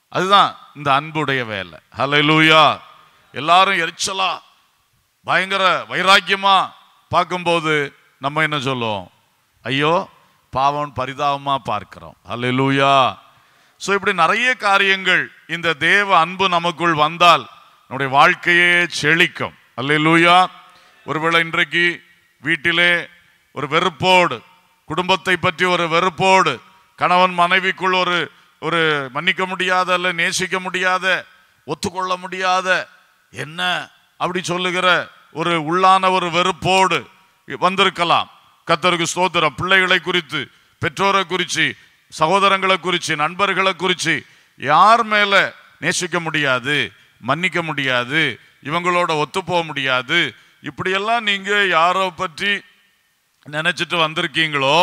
அதுதான் இந்த அன்புடைய வேலை. ஹalleluya எல்லாரும் எரிச்சலா பயங்கர வைராக்கியமா பார்க்கும்போது நம்ம என்ன சொல்லுவோம்? ஐயோ பாவம் பரிதாபமா பார்க்கிறோம். லூயா ஸோ இப்படி நிறைய காரியங்கள் இந்த தேவ அன்பு நமக்குள் வந்தால் நம்முடைய வாழ்க்கையே செழிக்கும். அல்லேலூயா. ஒருவேளை இன்றைக்கு வீட்டிலே ஒரு வெறுப்போடு குடும்பத்தை பற்றி ஒரு வெறுப்போடு கணவன் மனைவிக்குள் ஒரு ஒரு மன்னிக்க முடியாத அல்ல நேசிக்க முடியாத ஒத்துக்கொள்ள முடியாத என்ன அப்படி சொல்லுகிற ஒரு உள்ளான ஒரு வெறுப்போடு வந்திருக்கலாம். கத்தருக்கு ஸ்தோத்திரம். பிள்ளைகளை குறித்து பெற்றோரை குறித்து சகோதரங்களை குறித்து நண்பர்களை குறித்து யார் மேலே நேசிக்க முடியாது மன்னிக்க முடியாது இவங்களோட ஒத்து போக முடியாது இப்படியெல்லாம் நீங்கள் யாரை பற்றி நினச்சிட்டு வந்திருக்கீங்களோ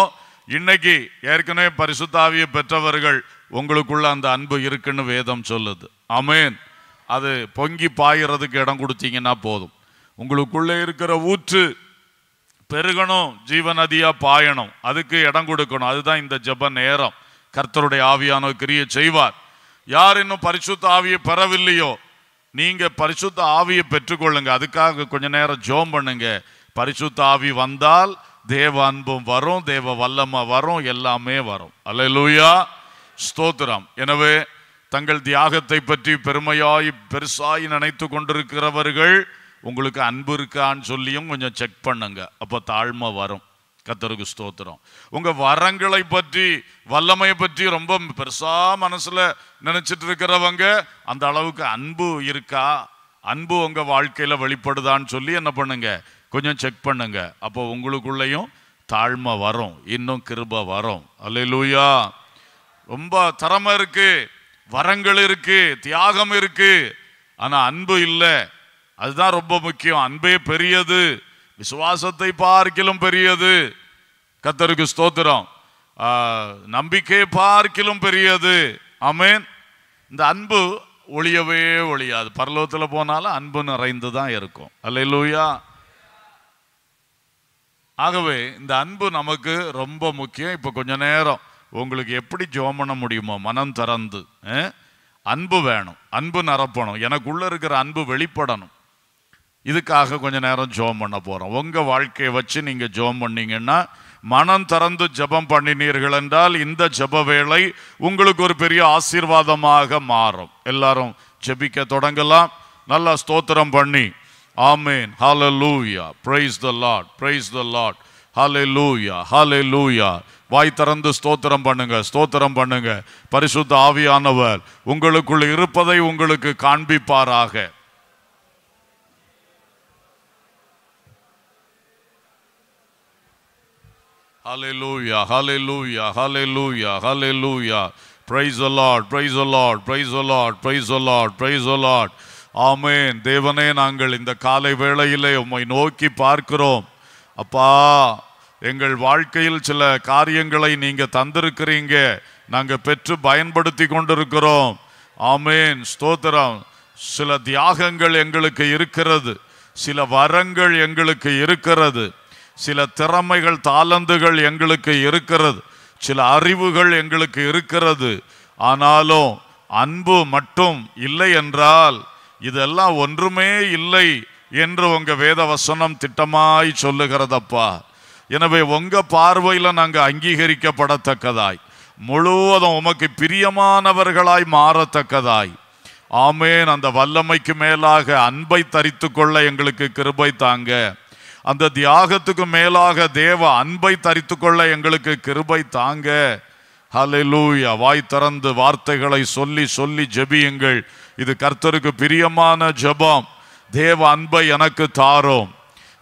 இன்னைக்கு ஏற்கனவே பரிசுத்தாவிய பெற்றவர்கள் உங்களுக்குள்ள அந்த அன்பு இருக்குன்னு வேதம் சொல்லுது. அமேன் அது பொங்கி பாயிறதுக்கு இடம் கொடுத்தீங்கன்னா போதும். உங்களுக்குள்ளே இருக்கிற ஊற்று பெருகணும் ஜீவநதியா பாயணும். அதுக்கு இடம் கொடுக்கணும். அதுதான் இந்த ஜெப நேரம். கர்த்தருடைய ஆவியானோ கிரியை செய்வார். யார் இன்னும் பரிசுத்த ஆவியை பெறவில்லையோ நீங்க பரிசுத்த ஆவியை பெற்றுக்கொள்ளுங்க. அதுக்காக கொஞ்ச நேரம் ஜோம் பண்ணுங்க. பரிசுத்த ஆவி வந்தால் தேவ அன்பும் வரும் தேவ வல்லம வரும் எல்லாமே வரும். அல்லேலூயா. ஸ்தோத்திரம். எனவே தங்கள் தியாகத்தை பற்றி பெருமையாய் பெருசாய் நினைத்து கொண்டிருக்கிறவர்கள் உங்களுக்கு அன்பு இருக்கான்னு சொல்லியும் கொஞ்சம் செக் பண்ணுங்க. அப்போ தாழ்மை வரும். கத்தருக்கு ஸ்தோத்திரம். உங்கள் வரங்களை பற்றி வல்லமையை பற்றி ரொம்ப பெருசாக மனசில் நினச்சிட்டு இருக்கிறவங்க அந்த அளவுக்கு அன்பு இருக்கா? அன்பு உங்கள் வாழ்க்கையில் வெளிப்படுதான்னு சொல்லி என்ன பண்ணுங்க? கொஞ்சம் செக் பண்ணுங்க. அப்போ உங்களுக்குள்ளேயும் தாழ்மை வரும். இன்னும் கிருப வரும். அல்லூயா ரொம்ப திறமை இருக்கு. வரங்கள் இருக்கு. தியாகம் இருக்கு. ஆனால் அன்பு இல்லை. அதுதான் ரொம்ப முக்கியம். அன்பே பெரியது. விசுவாசத்தை பார்க்கிலும் பெரியது. கத்தருக்கு ஸ்தோத்திரம். நம்பிக்கை பார்க்கிலும் பெரியது. ஆமென். இந்த அன்பு ஒளியவே ஒழியாது பரலோகத்தில் போனாலும் அன்பு நிறைந்து தான் இருக்கும். அல்ல லூயா ஆகவே இந்த அன்பு நமக்கு ரொம்ப முக்கியம். இப்போ கொஞ்ச நேரம். உங்களுக்கு எப்படி ஜெபம் பண்ண முடியுமோ மனம் திறந்து அன்பு வேணும். அன்பு நிரப்பணும். எனக்குள்ளே இருக்கிற அன்பு வெளிப்படணும். இதுக்காக கொஞ்ச நேரம் ஜெபம் பண்ண போகிறோம் உங்கள் வாழ்க்கையை வச்சு நீங்கள் ஜெபம் பண்ணீங்கன்னா மனம் திறந்து ஜெபம் பண்ணினீர்கள் என்றால் இந்த ஜெப வேளை உங்களுக்கு ஒரு பெரிய ஆசீர்வாதமாக மாறும். எல்லாரும் ஜெபிக்க தொடங்கலாம். நல்லா ஸ்தோத்திரம் பண்ணி ஆமேன். The lord praise the lord ஹாலே லூயா ஹாலே லூயா வாய் திறந்து ஸ்தோத்திரம் பண்ணுங்க. ஸ்தோத்திரம் பண்ணுங்க. பரிசுத்த ஆவியானவர் உங்களுக்குள் இருப்பதை உங்களுக்கு காண்பிப்பாராக. Hallelujah, hallelujah, hallelujah, hallelujah. Praise the Lord, praise the Lord, praise the Lord, praise the Lord, praise the Lord. ஆமேன் தேவனே நாங்கள் இந்த காலை வேளையிலே உம்மை நோக்கி பார்க்கிறோம். அப்பா எங்கள் வாழ்க்கையில் சில காரியங்களை நீங்க தந்திருக்கிறீங்க. நாங்கள் பெற்று பயன்படுத்தி கொண்டிருக்கிறோம். ஆமேன். ஸ்தோத்திரம். சில தியாகங்கள் எங்களுக்கு இருக்கிறது. சில வரங்கள் எங்களுக்கு இருக்கிறது. சில திறமைகள் தாளந்துகள் எங்களுக்கு இருக்கிறது. சில அறிவுகள் எங்களுக்கு இருக்கிறது. ஆனாலும் அன்பு மட்டும் இல்லை என்றால் இதெல்லாம் ஒன்றுமே இல்லை என்று உங்க வேத வசனம் திட்டமாய் சொல்லுகிறதப்பா. எனவே உங்க பார்வையில் நாங்கள் அங்கீகரிக்கப்படத்தக்கதாய். முழுவதும் உமக்கு பிரியமானவர்களாய் மாறத்தக்கதாய். ஆமேன். அந்த வல்லமைக்கு மேலாக அன்பை தரித்து கொள்ள எங்களுக்கு கிருபை தாங்க. அந்த தியாகத்துக்கு மேலாக தேவ அன்பை தரித்து கொள்ள எங்களுக்கு கிருபை தாங்க. ஹலெலூயா வாய் திறந்து வார்த்தைகளை சொல்லி சொல்லி ஜெபியுங்கள். இது கர்த்தருக்கு பிரியமான ஜெபம். தேவ அன்பை எனக்கு தாரும்.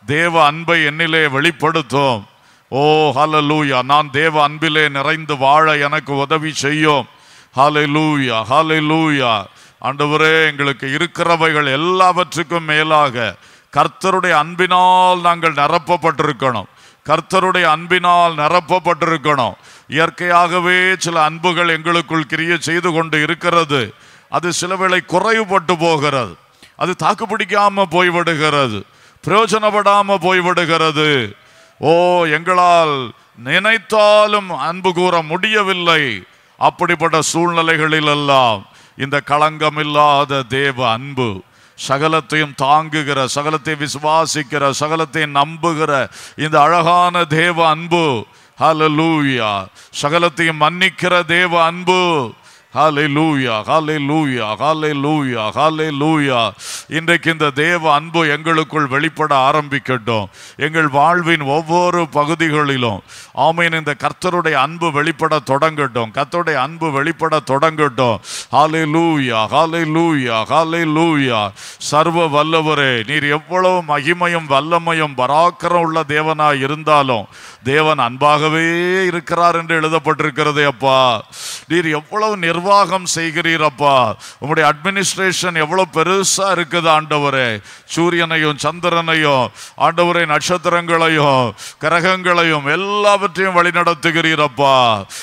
தேவ அன்பை என்னிலே வெளிப்படுத்தும். ஓ ஹலலூயா நான் தேவ அன்பிலே நிறைந்து வாழ எனக்கு உதவி செய்யும். ஹலெலூயா ஹலெலூயா ஆண்டவரே எங்களுக்கு இருக்கிறவைகள் எல்லாவற்றுக்கும் மேலாக கர்த்தருடைய அன்பினால் நாங்கள் நிரப்பப்பட்டிருக்கணும். கர்த்தருடைய அன்பினால் நிரப்பப்பட்டிருக்கணும். இயற்கையாகவே சில அன்புகள் எங்களுக்குள் கிரிய செய்து கொண்டு இருக்கிறது. அது சில வேளை குறைவுபட்டு போகிறது. அது தாக்குப்பிடிக்காம போய்விடுகிறது. பிரயோஜனப்படாம போய்விடுகிறது. ஓ எங்களால் நினைத்தாலும் அன்பு கூற முடியவில்லை. அப்படிப்பட்ட சூழ்நிலைகளில் எல்லாம் இந்த களங்கமில்லாத தேவ அன்பு சகலத்தையும் தாங்குகிற சகலத்தை விசுவாசிக்கிற சகலத்தை நம்புகிற இந்த அழகான தேவ அன்பு. ஹலலூயா சகலத்தையும் மன்னிக்கிற தேவ அன்பு. ஹalleluya ஹalleluya ஹalleluya ஹalleluya இன்றைக்கு இந்த தேவ அன்பு எங்களுக்குள் வெளிப்பட ஆரம்பிக்கட்டும். எங்கள் வாழ்வின் ஒவ்வொரு பகுதிகளிலும் ஆமீன் இந்த கர்த்தருடைய அன்பு வெளிப்பட தொடங்கட்டும். கர்த்தருடைய அன்பு வெளிப்பட தொடங்கட்டும். ஹalleluya ஹalleluya லூயா சர்வ வல்லவரே நீர் எவ்வளவு மகிமையும் வல்லமையும் பராக்கரம் உள்ள தேவனாய் இருந்தாலும் தேவன் அன்பாகவே இருக்கிறார் என்று எழுதப்பட்டிருக்கிறதே அப்பா. நீர் எவ்வளவு நிர்வாகம் செய்கிறீர் அப்பா. உங்களுடைய அட்மினிஸ்ட்ரேஷன் எவ்வளவு பெருசா இருக்குது ஆண்டவரே. சூரியனையும் சந்திரனையும் ஆண்டவரே நட்சத்திரங்களையும் கிரகங்களையும் எல்லாவற்றையும் வழிநடத்துகிறீரப்பா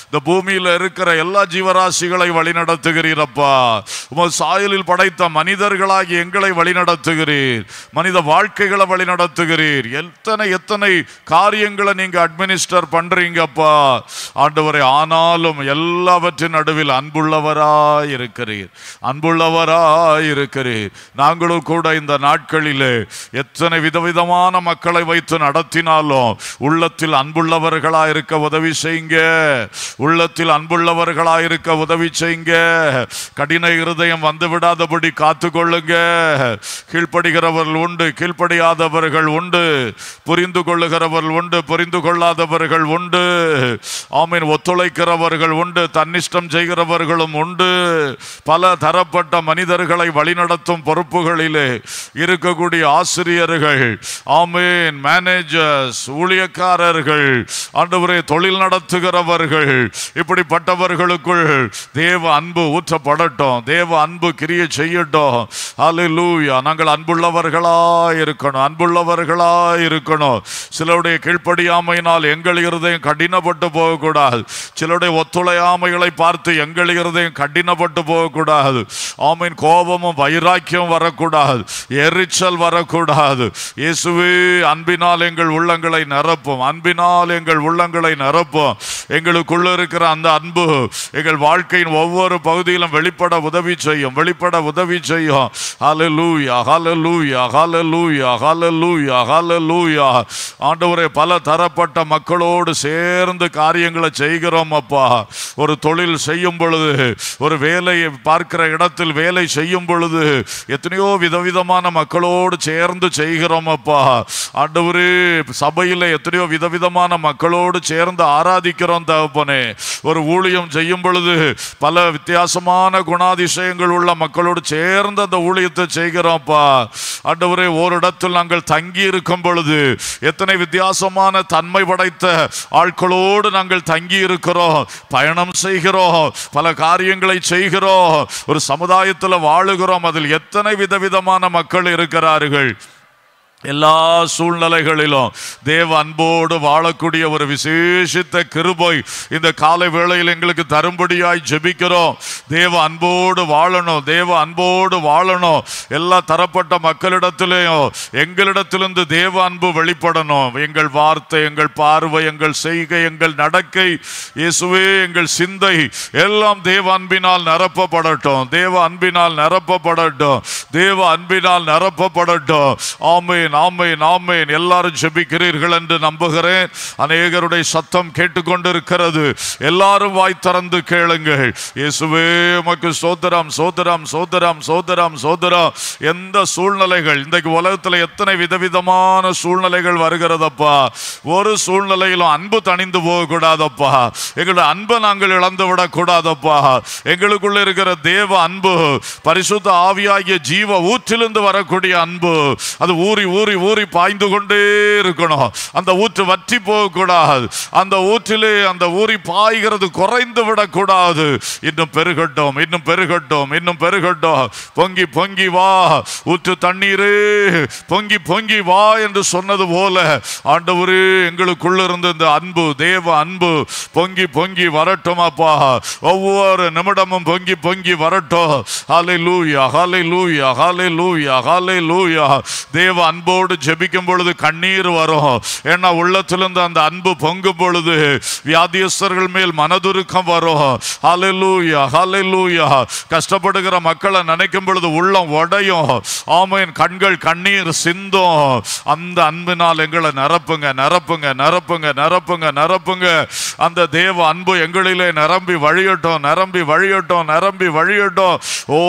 இந்த பூமியில் இருக்கிற எல்லா ஜீவராசிகளை வழிநடத்துகிறீரப்பா உமது சாயலில் படைத்த மனிதர்களாகி எங்களை வழிநடத்துகிறீர். மனித வாழ்க்கைகளை வழிநடத்துகிறீர். எத்தனை எத்தனை காரியங்களை நீங்க அட்மினிஸ்டர் பண்றீங்கப்பா ஆண்டவரை ஆனாலும் எல்லாவற்றின் நடுவில் அன்பு அன்புள்ளவராயிருக்கிறீர். அன்புள்ளவராயிருக்கிறீர். நாங்களும் கூட இந்த நாட்களிலே எத்தனை விதவிதமான மக்களை வைத்து நடத்தினாலும் உள்ளத்தில் அன்புள்ளவர்களா இருக்க உதவி செய்யுங்க. உள்ளத்தில் அன்புள்ளவர்களா இருக்க உதவி செய்யுங்க. கடின இருதயம் வந்துவிடாதபடி காத்து கொள்ளுங்க கீழ்ப்படுகிறவர்கள் உண்டு கீழ்ப்படியாதவர்கள் உண்டு. புரிந்து கொள்ளுகிறவர்கள் உண்டு புரிந்து கொள்ளாதவர்கள் உண்டு. ஆமீன். ஒத்துழைக்கிறவர்கள் உண்டு தன்னிஷ்டம் செய்கிறவர்கள் பொறுப்புகளும் உண்டு. பல தரப்பட்ட மனிதர்களை வழிநடத்தும் பொறுப்புகளிலே இருக்கக்கூடிய ஆசிரியர்கள் ஆமீன் மேனேஜர்ஸ் ஊழியக்காரர்கள் ஆண்டவரே தொழில் நடத்துகிறவர்கள் இப்படிப்பட்டவர்களுக்குள் தேவ அன்பு ஊற்றப்படட்டும் தேவ அன்பு கிரிய செய்யட்டும். ஹalleluya நாங்கள் அன்புள்ளவர்களா இருக்கணும் அன்புள்ளவர்களா இருக்கணும். சிலருடைய கீழ்ப்படியாமையினால் எங்கள் இருதயம் கடினப்பட்டு போகக்கூடாது. சிலருடைய ஒத்துழையாமைகளை பார்த்து எங்கள் இருதயம் கடினப்பட்டு போகக்கூடாது ஆமீன் கோபமும் வைராக்கியம் வரக்கூடாது எரிச்சல் வரக்கூடாது இயேசுவே அன்பினால் எங்கள் உள்ளங்களை நிரப்பும் அன்பினால் எங்கள் உள்ளங்களை நிரப்பும் எங்களுக்குள்ள இருக்கிற அந்த அன்பு எங்கள் வாழ்க்கையின் ஒவ்வொரு பகுதியிலும் வெளிப்பட உதவி செய்யும் வெளிப்பட உதவி செய்யும் ஹalleluya ஹalleluya ஹalleluya ஹalleluya ஹalleluya ஆண்டவரே பல தரப்பட்ட மக்களோடு சேர்ந்து காரியங்களை செய்கிறோம் அப்பா ஒரு தொழில் செய்யும் பொழுது ஒரு வேலையை பார்க்கிற இடத்தில் வேலை செய்யும் பொழுது எத்தனையோ விதவிதமான மக்களோடு சேர்ந்து செய்கிறோம் அப்பா. ஆண்டவரே சபையில் எத்தனையோ விதவிதமான மக்களோடு சேர்ந்து ஆராதிக்கிறோம் தகப்பனே. ஒரு ஊழியம் செய்யும் பொழுது பல வித்தியாசமான குணாதிசயங்கள் உள்ள மக்களோடு சேர்ந்து அந்த ஊழியத்தை செய்கிறோம்ப்பா ஆண்டவரே ஓரிடத்தில் நாங்கள் தங்கி இருக்கும் பொழுது எத்தனை வித்தியாசமான தன்மை படைத்த ஆட்களோடு நாங்கள் தங்கி இருக்கிறோம். பயணம் செய்கிறோம். பல காரியங்களை செய்கிறோம். ஒரு சமுதாயத்தில் வாழுகிறோம். அதில் எத்தனை விதவிதமான மக்கள் இருக்கிறார்கள்? எல்லா சூழ்நிலைகளிலும் தேவ அன்போடு வாழக்கூடிய ஒரு விசேஷித்த கிருபை இந்த காலை வேளையில் எங்களுக்கு தரும்படியாய் ஜெபிக்கிறோம். தேவ அன்போடு வாழணும் தேவ அன்போடு வாழணும். எல்லா தரப்பட்ட மக்களிடத்திலேயும் எங்களிடத்திலிருந்து தேவ அன்பு வெளிப்படணும். எங்கள் வார்த்தை எங்கள் பார்வை எங்கள் செய்கை எங்கள் நடக்கை இயேசுவே எங்கள் சிந்தை எல்லாம் தேவ அன்பினால் நிரப்பப்படட்டும். தேவ அன்பினால் நிரப்பப்படட்டும். தேவ அன்பினால் நிரப்பப்படட்டும். ஆமேன் ஆமேன் ஆமேன் எல்லாரும் ஜெபிக்கிறீர்கள் என்று நம்புகிறேன். அநேகருடைய சத்தம் கேட்டுக்கொண்டிருக்கிறது. எல்லாரும் வாய் திறந்து கேளுங்கள். இயேசுவே உமக்கு சோதரம் சோதரம் சோதரம் சோதரம் சோதரம். எந்த சூழ்நிலைகள்? இன்றைக்கு உலகத்தில் எத்தனை விதவிதமான சூழ்நிலைகள் வருகிறதப்பா? ஒரு சூழ்நிலையிலும் அன்பு தணிந்து போகக்கூடாதப்பா. எங்களுடைய அன்பை நாங்கள் இழந்து விடக்கூடாதப்பா. எங்களுக்குள்ள இருக்கிற தேவ அன்பு பரிசுத்த ஆவியாகிய ஜீவ ஊற்றிலிருந்து வரக்கூடிய அன்பு அது ஊறி ஊறி ஊறி பாய்ந்து கொண்டே இருக்கணும். அந்த ஊற்று வற்றி போகக்கூடாது. அந்த ஊற்றிலே அந்த ஊறி பாய்கிறது குறைந்து விடக்கூடாது. இன்னும் பெருகட்டும் இன்னும் பெருகட்டும் இன்னும் பெருகட்டும். பொங்கி பொங்கி வா. ஊற்று தண்ணீரே. பொங்கி பொங்கி வா என்று சொன்னது போல ஆண்டவரே எங்களுக்குள்ள இருந்த இந்த அன்பு தேவ அன்பு பொங்கி பொங்கி வரட்டும் அப்பா. ஒவ்வொரு நிமிடமும் பொங்கி பொங்கி வரட்டும். ஹாலை லூயா ஹாலை லூயா ஹாலை லூயா ஹாலை லூயா தேவ அன்பு அன்போடு ஜெபிக்கும் பொழுது கண்ணீர் வரும். ஏன்னா உள்ளத்திலிருந்து அந்த அன்பு பொங்கும் பொழுது வியாதியஸ்தர்கள் மேல் மனதுருக்கம் வரும். ஹாலை லூயா லூயா கஷ்டப்படுகிற மக்களை நினைக்கும் பொழுது உள்ளம் உடையும். ஆமையின் கண்கள் கண்ணீர் சிந்தும். அந்த அன்பினால் எங்களை நிரப்புங்க நிரப்புங்க நிரப்புங்க நிரப்புங்க நிரப்புங்க. அந்த தேவ அன்பு எங்களிலே நிரம்பி வழியட்டும் நிரம்பி வழியட்டும் நிரம்பி வழியட்டும். ஓ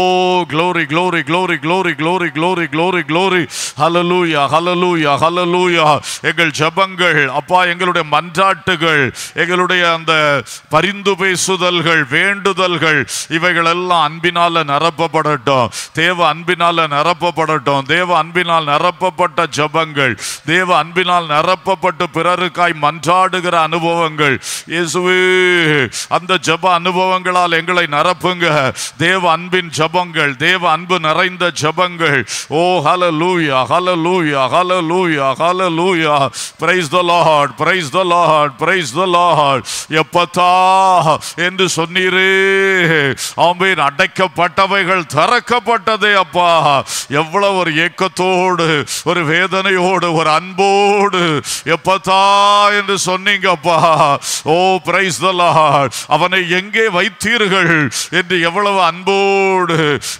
glory glory glory glory glory glory glory glory hallelujah hallelujah hallelujah hallelujah எங்கள் ஜபங்கள் அப்பா எங்களுடைய மன்றாட்டுகள் எங்களுடைய அந்த பரிந்து பேசுதல்கள் வேண்டுதல்கள் இவைகள் எல்லாம் அன்பினால நிரப்பப்படட்டும். தேவ அன்பினால நிரப்பப்படட்டும். தேவ அன்பினால் நிரப்பப்பட்ட ஜபங்கள் தேவ அன்பினால் நிரப்பப்பட்டு பிறருக்காய் மன்றாடுகிற அனுபவங்கள். இயேசுவே அந்த ஜப அனுபவங்களால் எங்களை நிரப்புங்க. தேவ அன்பின் ஜபங்கள் தேவ அன்பு நிறைந்த ஜபங்கள். ஓ ஹலலூயா ஹலலூ ஹalleluya ஹalleluya ஹalleluya praise the lord praise the lord praise the lord. எப்பத்தா என்று சொன்னீரே. ஆமென் அடைக்கப்பட்டவைகள் திறக்கப்பட்டதே அப்பா. எவ்வளவு ஒரு ஏக்கத்தோடு ஒரு வேதனையோடு ஒரு அன்போடு எப்பத்தா என்று சொன்னீங்கப்பா ஓ பிரைஸ் த லார்ட் அவனை எங்கே வைத்தீர்கள் என்று எவ்வளவு அன்போடு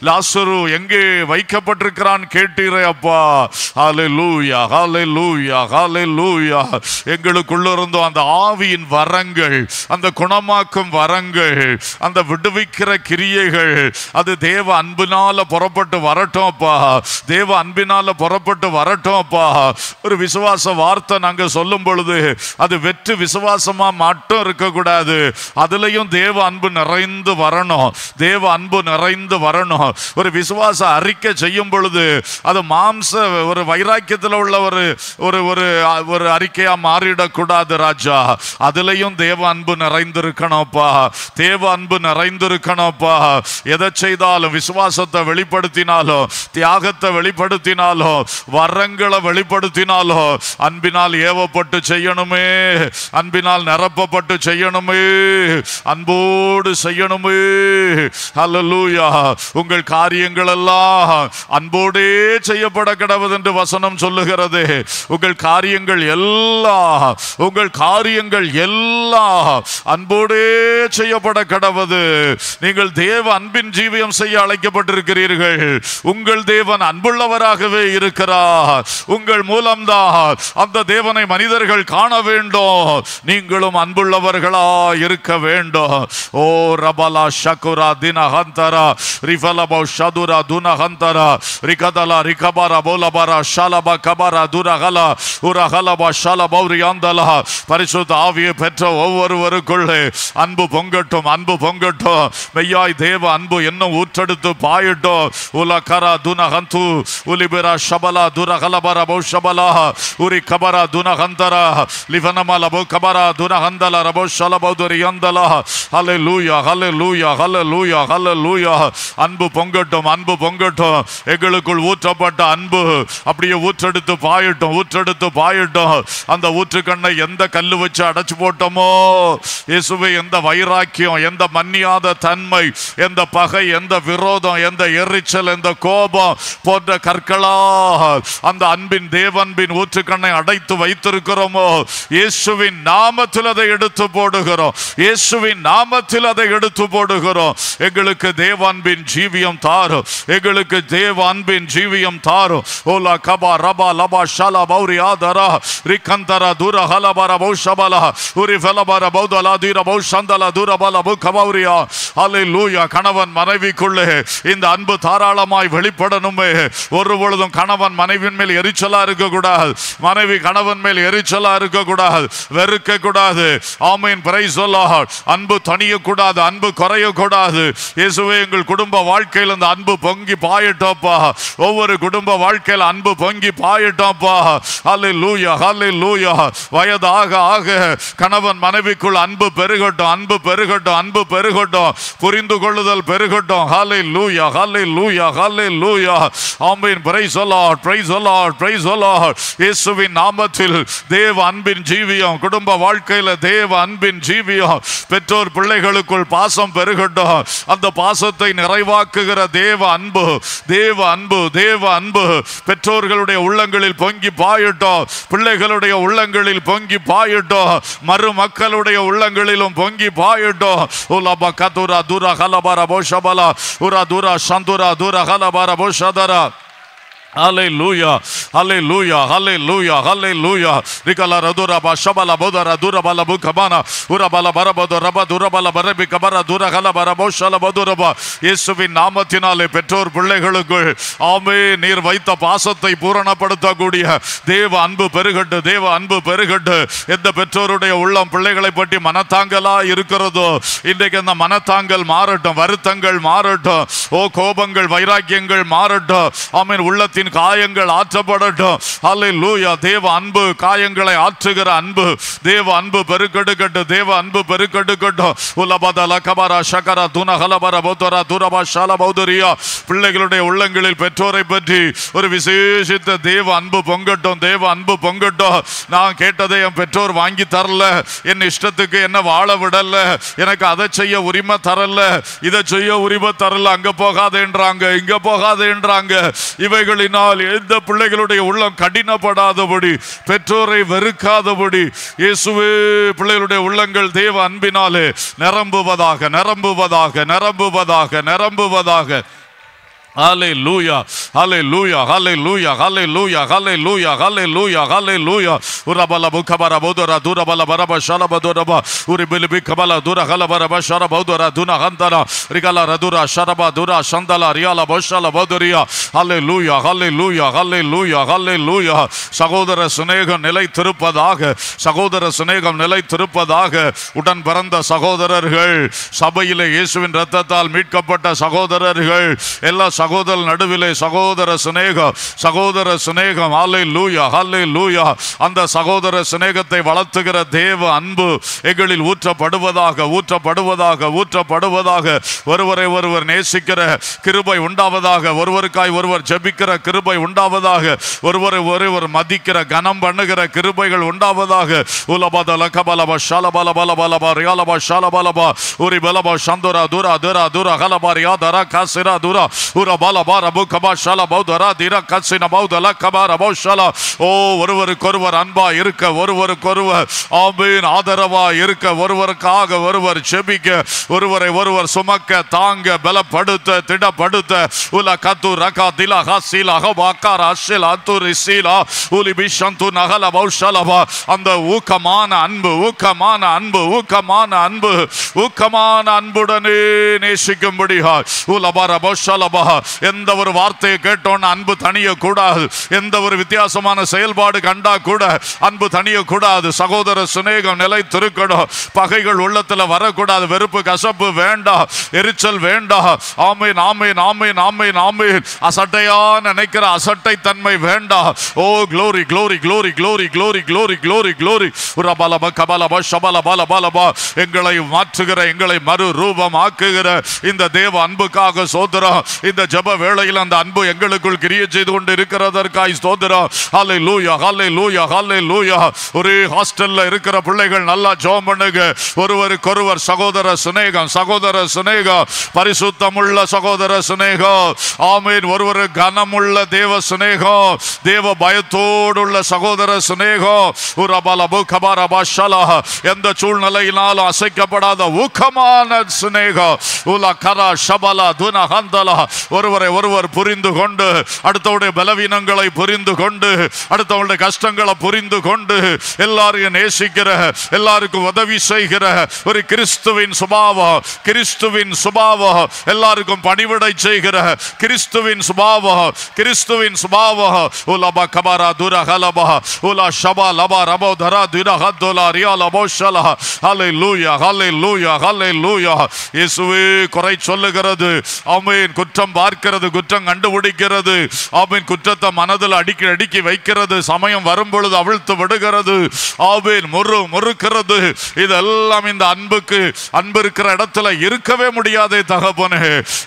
லாசரு எங்கே வைக்கப்பட்டிருக்கிறான் கேட்டீரே அப்பா. ஹalleluya ஹalleluya ஹalleluya. எங்களுக்குள்ள இருந்தும் அந்த ஆவியின் வரங்கள் அந்த குணமாக்கும் வரங்கள் அந்த விடுவிக்கிற கிரியைகள் அது தேவ அன்பினால புறப்பட்டு வரட்டும் அப்பா. தேவ அன்பினால புறப்பட்டு வரட்டும் அப்பா. ஒரு விசுவாச வார்த்தை நாங்க சொல்லும் பொழுது அது வெற்று விசுவாசமா மட்டும் இருக்கக்கூடாது. அதுலயும் தேவ அன்பு நிறைந்து வரணும். தேவ அன்பு நிறைந்து வரணும். ஒரு விசுவாச அறிக்கை செய்யும் பொழுது அது மாம்ச ஒரு வைராக்கியத்தில் உள்ள ஒரு ஒரு ஒரு ஒரு அறிக்கையா மாறிடக்கூடாது ராஜா. அதுலயும் தேவ அன்பு நிறைந்திருக்கணும்ப்பா. தேவ அன்பு நிறைந்திருக்கணும்ப்பா. எதை செய்தாலும் விசுவாசத்தை வெளிப்படுத்தினாலும் தியாகத்தை வெளிப்படுத்தினாலும் வரங்களை வெளிப்படுத்தினாலும் அன்பினால் ஏவப்பட்டு செய்யணுமே. அன்பினால் நிரப்பப்பட்டு செய்யணுமே. அன்போடு செய்யணுமே. ஹalleluya உங்கள் காரியங்கள் எல்லாம் அன்போடே செய்யப்பட கிடவது என்று வசனம் சொல்லுகிறது. உங்கள் காரியங்கள் எல்லாம் உங்கள் காரியங்கள் எல்லாம் அன்போடே செய்யப்பட கிடவது நீங்கள் தேவ அன்பின் ஜீவியம் செய்ய அழைக்கப்பட்டிருக்கிறீர்கள். உங்கள் தேவன் அன்புள்ளவராகவே இருக்கிறார். உங்கள் மூலம்தான் அந்த தேவனை மனிதர்கள் காண வேண்டும். நீங்களும் அன்புள்ளவர்களா இருக்க வேண்டும். ஓ ரபலா ஷகுரா தினஹந்தரா. rivalaba shadura duna hantara rikadala rikabara bolabara shalaba kabara duragala uragalaba shalabauryandala பரிசுத்த ஆவியை பெற்ற ஒவ்வொருவருக்குள்ளே அன்பு பொங்கட்டும் அன்பு பொங்கட்டும் மெய்யாய் தேவ அன்பு இன்னும் ஊற்றெடுத்து பாயட்டும் உலகரா துனகந்து உலிபிரா ஷபலா துரகலபர பௌஷபலா உரி கபரா துனகந்தரா லிவனம லபோ கபரா துனகந்தல ரபோ ஷலபௌதுரி அந்தலா ஹலே லூயா ஹலே லூயா ஹலே லூயா அன்பு பொங்கட்டும் அன்பு பொங்கட்டும். எங்களுக்குள் ஊற்றப்பட்ட அன்பு அப்படியே ஊற்றெடுத்து பாயட்டும் ஊற்றெடுத்து பாயட்டும். அந்த ஊற்றுக்கண்ணை எந்த கல்லு வச்சு அடைச்சு போட்டோமோ? இயேசுவை எந்த வைராக்கியம் எந்த மன்னியாத தன்மை எந்த பகை எந்த விரோதம் எந்த எரிச்சல் எந்த கோபம் போன்ற கற்களா அந்த அன்பின் தேவன்பின் ஊற்றுக்கண்ணை அடைத்து வைத்திருக்கிறோமோ? இயேசுவின் நாமத்தில் அதை எடுத்து போடுகிறோம். இயேசுவின் நாமத்தில் அதை எடுத்து போடுகிறோம். எங்களுக்கு தேவான்பின் அன்பின் ஜீவியம் தாரும். எங்களுக்கு தேவ அன்பின் ஜீவியம் தாரும். ஓலா கபா ரபா லபா ஷலா பௌரி ஆதரா. ரிகந்தரா தூர ஹலபர பௌஷபல. உரி ஃபலபர பௌதலா தீர பௌஷந்தல தூர பல பு கபௌரியா ஹalleluya கணவன் மனைவிக்குள்ளே இந்த அன்பு தாராளமாய் வெளிப்படணுமே. ஒரு பொழுதும் கணவன் மனைவின் மேல் எரிச்சலா இருக்கக்கூடாது. மனைவி கணவன் மேல் எரிச்சலா இருக்கக்கூடாது. வெறுக்க கூடாது ஆமீன் பிரைஸ் அன்பு தணியக்கூடாது அன்பு குறையக்கூடாது. இயேசுவே எங்கள் குடும்ப வாழ்க்கையில் இந்த அன்பு பொங்கி பாயட்டோப்பா. ஒவ்வொரு குடும்ப வாழ்க்கையில் அன்பு பொங்கி பாயட்டோப்பா. அல்லை லூயா அல்லை லூயா வயதாக ஆக கணவன் மனைவிக்குள் அன்பு பெருகட்டும் அன்பு பெருகட்டும் அன்பு பெருகட்டும். புரிந்து கொள்ளுதல் பெருகட்டும். ஹலே லூயா ஹலே லூயா ஹலே லூயா ஆம்பின் பிரைஸ் அலாட் பிரைஸ் சொல்லா பிரைஸ் அலாட் இயேசுவின் நாமத்தில் தேவ அன்பின் ஜீவியம் குடும்ப வாழ்க்கையில தேவ அன்பின் ஜீவியம். பெற்றோர் பிள்ளைகளுக்குள் பாசம் பெருகட்டும். அந்த பாசத்தை நிறைவாக்குகிற தேவ அன்பு தேவ அன்பு தேவ அன்பு. பெற்றோர்களுடைய உள்ளங்களில் பொங்கி பாயட்டும் பிள்ளைகளுடைய உள்ளங்களில் பொங்கி பாயட்டும் மருமக்களுடைய உள்ளங்களிலும் பொங்கி பாயட்டும் உலப கதுரா துரா ஹலபாரா போஷபலா உரா துரா சந்துரா துரா ஹலபர போஷதரா. ஹலை லூயா ஹலை லூயா ஹலை லூயா ஹலை லூயா ரிகல ரதுரபா ஷபல போதர துரபல பு கபானா உரபல பரபோத ரப துரபல பரபி கபர துரகல பரபோ ஷல பதுரபா இயேசுவின் நாமத்தினாலே பெற்றோர் பிள்ளைகளுக்குள் ஆமே நீர் வைத்த பாசத்தை பூரணப்படுத்தக்கூடிய தேவ அன்பு பெருகட்டு தேவ அன்பு பெருகட்டு எந்த பெற்றோருடைய உள்ளம் பிள்ளைகளை பற்றி மனத்தாங்கலா இருக்கிறதோ இன்றைக்கு அந்த மனத்தாங்கல் மாறட்டும் வருத்தங்கள் மாறட்டும் ஓ கோபங்கள் வைராக்கியங்கள் மாறட்டும் ஆமீன் உள்ளத்தின் காயங்கள் ஆற்றப்படட்டும். அல்லை லூயா தேவ அன்பு காயங்களை ஆற்றுகிற அன்பு. தேவ அன்பு பெருக்கெடுக்கட்டும். தேவ அன்பு பெருக்கெடுக்கட்டும். உலபத லக்கபரா சகரா துன பௌத்தரா துரபா ஷால பௌதரியா. பிள்ளைகளுடைய உள்ளங்களில் பெற்றோரை பற்றி ஒரு விசேஷித்த தேவ அன்பு பொங்கட்டும். தேவ அன்பு பொங்கட்டும். நான் கேட்டதை என் பெற்றோர் வாங்கி தரல. என் இஷ்டத்துக்கு என்ன வாழ விடல. எனக்கு அதை செய்ய உரிமை தரல. இதை செய்ய உரிமை தரல. அங்க போகாதேன்றாங்க இங்க போகாதேன்றாங்க. இவைகளில் இவைகளினால் எந்த பிள்ளைகளுடைய உள்ளம் கடினப்படாதபடி பெற்றோரை வெறுக்காதபடி இயேசுவே பிள்ளைகளுடைய உள்ளங்கள் தேவ அன்பினாலே நிரம்புவதாக நிரம்புவதாக நிரம்புவதாக நிரம்புவதாக. ஹாலே லூயா ஹாலே லூயா ஹாலே லூயா ஹாலே லூயா ஹாலே லூயா ஹாலே லூயா ஹாலே லூயா உரபல முக்கபர பௌதர தூரபல பரப ஷரப துரப உரிபில் பிக்கபல துர ஹல பரப ஷர பௌதர துன ஹந்தர ரிகல ரதுர ஷரப துர சந்தல ரியால பௌஷல பௌதரியா ஹாலே லூயா ஹாலே லூயா ஹாலே லூயா ஹாலே லூயா சகோதர சுனேகம் நிலைத்திருப்பதாக சகோதர சுனேகம் நிலைத்திருப்பதாக உடன் பிறந்த சகோதரர்கள் சபையிலே இயேசுவின் ரத்தத்தால் மீட்கப்பட்ட சகோதரர்கள் எல்லா சகோதர நடுவிலே சகோதர சிநேகம் சகோதர சிநேகம் ஹாலே லூயா ஹாலே லூயா அந்த சகோதர சிநேகத்தை வளர்த்துகிற தேவ அன்பு எங்களில் ஊற்றப்படுவதாக ஊற்றப்படுவதாக ஊற்றப்படுவதாக. ஒருவரை ஒருவர் நேசிக்கிற கிருபை உண்டாவதாக ஒருவருக்காய் ஒருவர் ஜெபிக்கிற கிருபை உண்டாவதாக. ஒருவரை ஒருவர் மதிக்கிற கனம் பண்ணுகிற கிருபைகள் உண்டாவதாக. உலபத லகபலப ஷலபல பல ரியாலபா ரியாலப உரி பலபா சந்தோரா தூரா துரா துரா ஹலபா ரியா தரா காசிரா துரா. உர பால பார புகபா ஷல பௌதரா திர கசின பௌதல கபார பௌஷல ஓ ஒருவருக்கொருவர் அன்பா இருக்க ஒருவருக்கொருவர் ஆமீன் ஆதரவா இருக்க ஒருவருக்காக ஒருவர் செபிக்க ஒருவரை ஒருவர் சுமக்க தாங்க பலப்படுத்த திடப்படுத்த உல கத்து ரகா தில ஹசீல ஹபாக்கார அஷில் அத்து சீலா உலி பிஷந்து நகல பௌஷலபா அந்த ஊக்கமான அன்பு ஊக்கமான அன்பு ஊக்கமான அன்பு ஊக்கமான அன்புடனே நேசிக்கும்படியா உலபர பௌஷலபா எந்த ஒரு வார்த்தையை கேட்டோன்னு அன்பு தனிய கூடாது. எந்த ஒரு வித்தியாசமான செயல்பாடு கண்டா கூட அன்பு தனிய கூடாது. சகோதர நிலை நிலைத்திருக்கணும். பகைகள் உள்ளத்துல வரக்கூடாது. வெறுப்பு கசப்பு வேண்டாம். எரிச்சல் வேண்டாம். ஆமீன் ஆமீன் ஆமீன் ஆமீன் ஆமீன். அசட்டையா நினைக்கிற அசட்டை தன்மை வேண்டாம். ஓ glory glory glory glory glory glory glory glory உரபலப கபலப ஷபல பலபலபா எங்களை மாற்றுகிற எங்களை மறு ரூபம் ஆக்குகிற இந்த தேவ அன்புக்காக சோதரம். இந்த ஜெப வேளையில் அந்த அன்பு எங்களுக்குள் கிரிய செய்து கொண்டு இருக்கிறதற்காய் ஸ்தோத்திரம். ஹalleluya லூயா ஹாலே லூயா ஹாலே லூயா ஒரே ஹாஸ்டல்ல இருக்கிற பிள்ளைகள் நல்லா ஜோம் பண்ணுங்க. ஒருவருக்கொருவர் சகோதர சுனேகம் சகோதர சுனேகம் பரிசுத்தமுள்ள சகோதர சுனேகம் ஆமீன். ஒருவர் கனமுள்ள தேவ சுனேகம் தேவ பயத்தோடுள்ள சகோதர சுனேகம் உரபலபு கபாரபா ஷலா எந்த சூழ்நிலையினாலும் அசைக்கப்படாத ஊக்கமான சுனேகம் உல கரா ஷபலா துன ஹந்தலா ஒருவரை ஒருவர் புரிந்து கொண்டு அடுத்தவருடைய பலவீனங்களை புரிந்து கொண்டு அடுத்தவருடைய கஷ்டங்களை புரிந்து கொண்டு எல்லாரையும் நேசிக்கிற எல்லாருக்கும் உதவி செய்கிற ஒரு கிறிஸ்துவின் சுபாவம் கிறிஸ்துவின் சுபாவம் எல்லாருக்கும் பணிவிடை செய்கிற கிறிஸ்துவின் சுபாவம் கிறிஸ்துவின் சுபாவம். உலபா கபாரா துர ஹலபா உலா ஷபா லபா ரபோ தரா துர ஹத்துலா ரியா லபோ ஷலா. ஹலை லூயா ஹலை லூயா ஹலை லூயா இயேசுவே குறை சொல்லுகிறது. அமேன் குற்றம் பார்க்கிறது குற்றம் கண்டுபிடிக்கிறது ஆமென் குற்றத்தை மனதில் அடிக்கி அடுக்கி வைக்கிறது சமயம் வரும் பொழுது அவிழ்த்து விடுகிறது ஆமென் முறு முறுக்கிறது. இதெல்லாம் இந்த அன்புக்கு அன்பு இருக்கிற இடத்துல இருக்கவே முடியாதே தகப்பனே.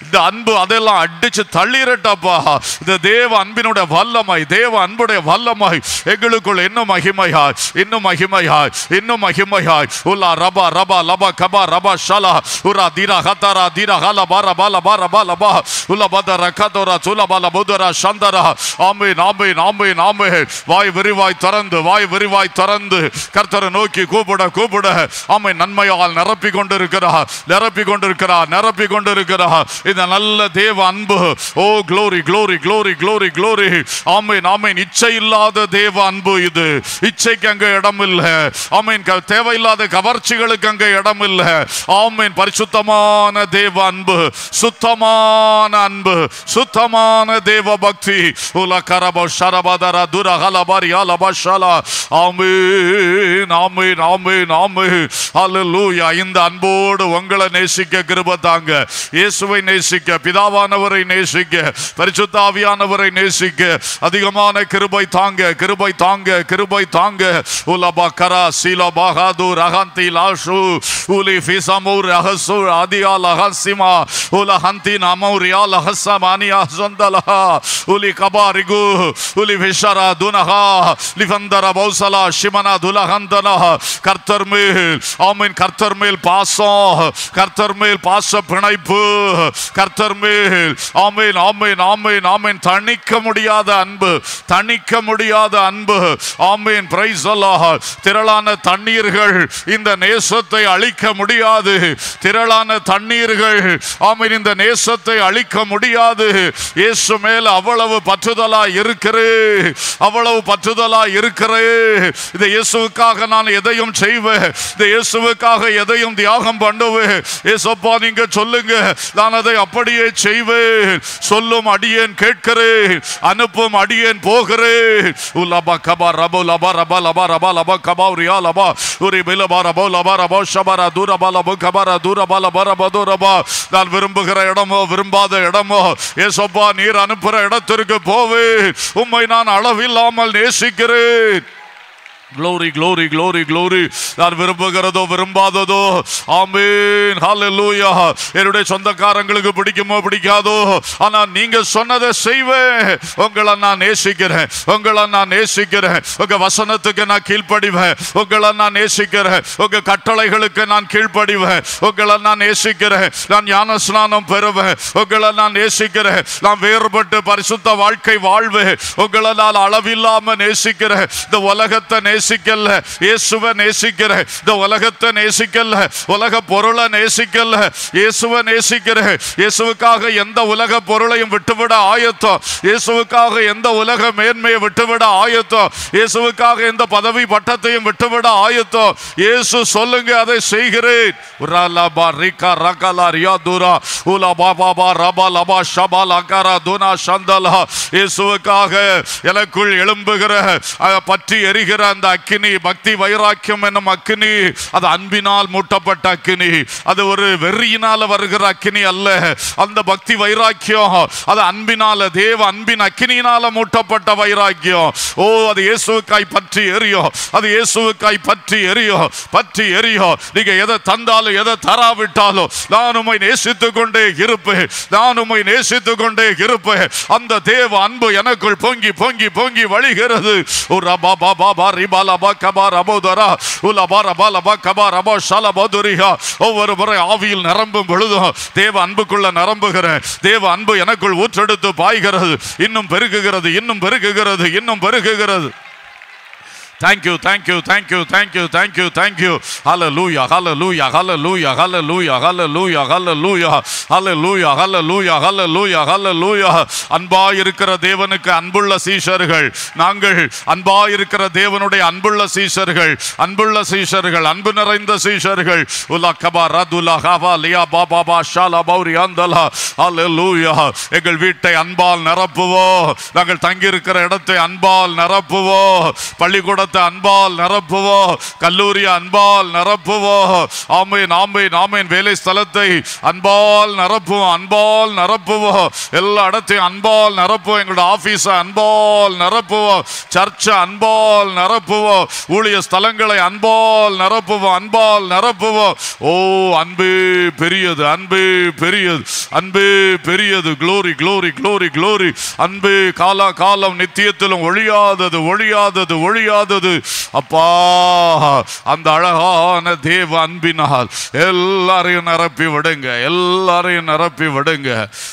இந்த அன்பு அதெல்லாம் அடிச்சு தள்ளிரட்டப்பா. இந்த தேவ அன்பினுடைய வல்லமாய் தேவ அன்புடைய வல்லமாய் எங்களுக்குள் இன்னும் மகிமையாய் இன்னும் மகிமையாய் இன்னும் மகிமையாய். உலா ரபா ரபா லபா கபா ரபா ஷலா. உரா தீரா ஹத்தாரா தீரா ஹலா பார பால பார பால பா உல பதர கதோரா சுலபல புதரா சந்தரா. ஆமீன் ஆமீன் ஆமீன் ஆமென். வாய் விரிவாய் திறந்து வாய் விரிவாய் திறந்து. கர்த்தரை நோக்கி கூப்பிட கூப்பிட. ஆமை நன்மையால் நிரப்பி கொண்டிருக்கிறா நிரப்பி கொண்டிருக்கிறா நிரப்பி கொண்டிருக்கிறா இந்த நல்ல தேவ அன்பு. ஓ glory glory glory glory glory ஆமீன் ஆமீன். இச்சை இல்லாத தேவ அன்பு இது. இச்சைக்கு அங்க இடம் இல்லை ஆமீன் க- தேவையில்லாத கவர்ச்சிகளுக்கு அங்கே இடம் இல்லை ஆமீன் பரிசுத்தமான தேவ அன்பு. சுத்தமான அன்பு. அன்பு சுத்தமான தேவ பக்தி உலகரபோ ஷரபதர துரகலபரி அலபஷலா ஆமென் ஆமென் ஆமென் ஆமென். ஹalleluya. இந்த அன்போடு உங்களை நேசிக்க கிருபை தாங்க. இயேசுவை நேசிக்க பிதாவானவரை நேசிக்க பரிசுத்தாவியானவரை நேசிக்க. அதிகமான கிருபை தாங்க கிருபை தாங்க கிருபை தாங்க. உலபா கரா சீலா பாகாது ரகந்தி லாஷு. உலி ஃபிசமூர் ரஹசு ஆதியா லஹசிமா உல ஹந்தி நமௌரியா லஹசமானியா சொந்தலஹா உலி கபாரிகு உலி விஷரா துனஹா லிவந்தர பௌசலா ஷிமனா துலஹந்தனா கர்த்தர் மேல் ஆமீன் கர்த்தர் மேல் பாசம் கர்த்தர் மேல் பாச பிணைப்பு கர்த்தர் மேல் ஆமீன் ஆமீன் ஆமீன் ஆமீன் தணிக்க முடியாத அன்பு தணிக்க முடியாத அன்பு ஆமீன் பிரைஸ் அல்லாஹ் திரளான தண்ணீர்கள் இந்த நேசத்தை அழிக்க முடியாது. திரளான தண்ணீர்கள் ஆமீன் இந்த நேசத்தை அழிக்க முடியாது. முடியாது. இயேசு மேல் அவ்வளவு பற்றுதலா இருக்கிறே. அவ்வளவு பற்றுதலா இருக்கிறே. இந்த இயேசுவுக்காக நான் எதையும் செய்வேன் இந்த இயேசுவுக்காக எதையும் தியாகம் பண்ணுவேன் ஏசப்பா நீங்க சொல்லுங்க. நான் அதை அப்படியே செய்வேன். சொல்லும் அடியேன் கேட்கிறேன். அனுப்பும் அடியேன் போகிறேன். உலபா கபா ரபோ லபா ரபா லபா ரபா லபா கபா உரியா லபா. உரி பிலபா ரபோ லபா ரபோ ஷபரா தூரபா லபோ கபரா தூரபா லபா ரபா தூரபா நான் விரும்புகிற இடமோ விரும்பாத இடமோ ஏசப்பா நீர் அனுப்புற இடத்திற்கு போவேன் உம்மை நான் அளவில்லாமல் நேசிக்கிறேன். க்ளோரி க்ளோரி க்ளோரி க்ளோரி நான் விரும்புகிறதோ விரும்பாததோ. ஆமீன். ஹalleluya என்னுடைய சொந்தக்காரங்களுக்கு பிடிக்குமோ பிடிக்காதோ. ஆனா நீங்க சொன்னதை செய்வேன். உங்களை நான் நேசிக்கிறேன். உங்களை நான் நேசிக்கிறேன். உங்க வசனத்துக்கு நான் கீழ்ப்படிவேன். உங்களை நான் நேசிக்கிறேன். உங்க கட்டளைகளுக்கு நான் கீழ்ப்படிவேன். உங்களை நான் நேசிக்கிறேன். நான் ஞான ஸ்நானம் பெறுவேன். உங்களை நான் நேசிக்கிறேன். நான் வேறுபட்டு பரிசுத்த வாழ்க்கை வாழ்வேன். உங்களை நான் அளவில்லாம நேசிக்கிறேன். இந்த உலகத்தை நேசிக்கல இயேசுவை நேசிக்கிற. இந்த உலகத்தை நேசிக்கல உலக பொருளை நேசிக்கல இயேசுவை நேசிக்கிற. இயேசுவுக்காக எந்த உலக பொருளையும் விட்டுவிட ஆயத்தம். இயேசுவுக்காக எந்த உலக மேன்மையை விட்டுவிட ஆயத்தம். இயேசுவுக்காக எந்த பதவி பட்டத்தையும் விட்டுவிட ஆயத்தம். இயேசு சொல்லுங்க அதை செய்கிறேன். உரலபா ரிகா ரகலா ரியாதுரா உலா பாபா பா ரபா லபா ஷபா லகரா துனா சந்தலா இயேசுவுக்காக எனக்குள் எழும்புகிற பற்றி எரிகிற அந்த அக்கினி பக்தி வைராக்கியம் என்னும் அக்கினி அது அன்பினால் மூட்டப்பட்ட அக்கினி அது ஒரு வெறியினால வருகிற அக்கினி அல்ல. அந்த பக்தி வைராக்கியம் அது அன்பினால தேவ அன்பின் அக்கினியினால மூட்டப்பட்ட வைராக்கியம். ஓ அது இயேசுக்காய் பற்றி எரியும் அது இயேசுக்காய் பற்றி எரியும் பற்றி எரியும் நீங்க எதை தந்தாலும் எதை தராவிட்டாலும் நான் உண்மை நேசித்துக் கொண்டே இருப்பேன். நான் உண்மை நேசித்துக் கொண்டே இருப்பேன். அந்த தேவ அன்பு எனக்குள் பொங்கி பொங்கி பொங்கி வழிகிறது. ஒரு பாபா பாபா ரிபா கபா ரபோதரா உலபா ரபா லபா கபா ரபா ஷல ஒவ்வொரு முறை ஆவியில் நிரம்பும் பொழுதும் தேவ அன்புக்குள்ள நிரம்புகிறேன். தேவ அன்பு எனக்குள் ஊற்றெடுத்து பாய்கிறது. இன்னும் பெருகுகிறது இன்னும் பெருகுகிறது இன்னும் பெருகுகிறது. Thank you thank you thank you thank you thank you thank you யகலலூ யகல லூ யஹ அலலு யகலலு யகலலு யகல லூ யஹ அன்பா இருக்கிற தேவனுக்கு அன்புள்ள சீஷர்கள் நாங்கள் அன்பா இருக்கிற தேவனுடைய அன்புள்ள சீஷர்கள் அன்புள்ள சீஷர்கள் அன்பு நிறைந்த சீஷர்கள். உலா கபா ரதுலா ஹவா லியா பாபா பா ஷாலா பௌரி அந்தலா லூயா எங்கள் வீட்டை அன்பால் நிரப்புவோம். நாங்கள் தங்கி இருக்கிற இடத்தை அன்பால் நிரப்புவோம். குடும்பத்தை அன்பால் நிரப்புவோம் கல்லூரி அன்பால் நிரப்புவோம் ஆமேன் ஆமேன் ஆமேன். வேலை ஸ்தலத்தை அன்பால் நிரப்புவோம் அன்பால் நிரப்புவோம். எல்லா இடத்தையும் அன்பால் நிரப்புவோம். எங்களோட ஆஃபீஸை அன்பால் நிரப்புவோம். சர்ச்சை அன்பால் நிரப்புவோம். ஊழிய ஸ்தலங்களை அன்பால் நிரப்புவோம் அன்பால் நிரப்புவோம். ஓ அன்பு பெரியது அன்பு பெரியது அன்பு பெரியது. க்ளோரி க்ளோரி க்ளோரி க்ளோரி அன்பு காலா காலம் நித்தியத்திலும் ஒழியாதது ஒழியாதது ஒழியாதது. அப்பா அந்த அழகான தேவ அன்பினால் எல்லாரையும் நிரப்பி விடுங்க எல்லாரையும் நிரப்பி விடுங்க.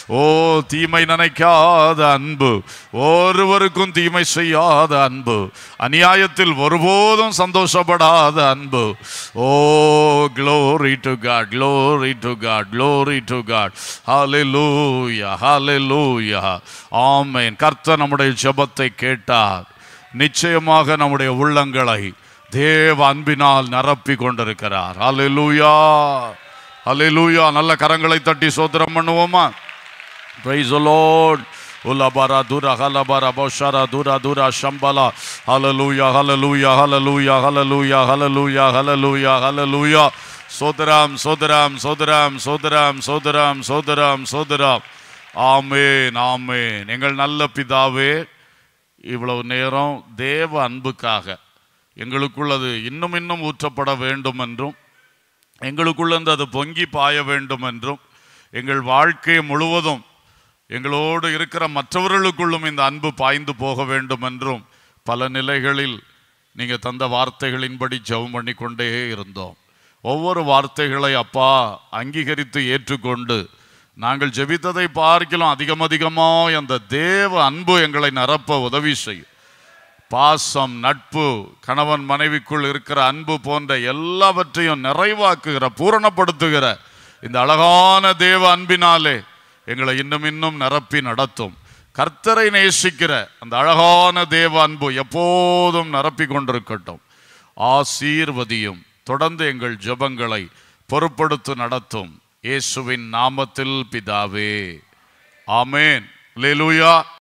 ஓ தீமை நினைக்காத அன்பு ஒருவருக்கும் தீமை செய்யாத அன்பு அநியாயத்தில் ஒருபோதும் சந்தோஷப்படாத அன்பு. ஓ glory to God glory to God glory to God ஹாலே லூயா ஹாலே லூயா ஆமேன். கர்த்த நம்முடைய ஜபத்தை கேட்டார். நிச்சயமாக நம்முடைய உள்ளங்களை தேவ அன்பினால் நிரப்பி கொண்டிருக்கிறார். அலிலூயா அலிலூயா நல்ல கரங்களை தட்டி சோதனம் பண்ணுவோமா? பிரைசலோட் உலபாரா தூரா ஹலபாரா பௌஷாரா தூரா தூரா ஷம்பலா hallelujah hallelujah hallelujah hallelujah hallelujah hallelujah hallelujah சோதராம் சோதராம் சோதராம் சோதராம் சோதராம் சோதராம் சோதராம் ஆமேன் ஆமேன். எங்கள் நல்ல பிதாவே இவ்வளவு நேரம் தேவ அன்புக்காக எங்களுக்குள்ளது இன்னும் இன்னும் ஊற்றப்பட வேண்டும் என்றும் எங்களுக்குள்ளேருந்து அது பொங்கி பாய வேண்டும் என்றும் எங்கள் வாழ்க்கை முழுவதும் எங்களோடு இருக்கிற மற்றவர்களுக்குள்ளும் இந்த அன்பு பாய்ந்து போக வேண்டும் என்றும் பல நிலைகளில் நீங்கள் தந்த வார்த்தைகளின்படி ஜெபம் பண்ணி கொண்டே இருந்தோம். ஒவ்வொரு வார்த்தைகளை அப்பா அங்கீகரித்து ஏற்றுக்கொண்டு நாங்கள் ஜெபித்ததை பார்க்கலாம். அதிகம் அதிகமாக அந்த தேவ அன்பு எங்களை நிரப்ப உதவி செய்யும். பாசம் நட்பு கணவன் மனைவிக்குள் இருக்கிற அன்பு போன்ற எல்லாவற்றையும் நிறைவாக்குகிற பூரணப்படுத்துகிற இந்த அழகான தேவ அன்பினாலே எங்களை இன்னும் இன்னும் நிரப்பி நடத்தும். கர்த்தரை நேசிக்கிற அந்த அழகான தேவ அன்பு எப்போதும் நிரப்பி கொண்டிருக்கட்டும். ஆசீர்வதியும் தொடர்ந்து எங்கள் ஜெபங்களை பொறுப்படுத்து நடத்தும். இயேசுவின் நாமத்தில் பிதாவே. ஆமேன். லேலூயா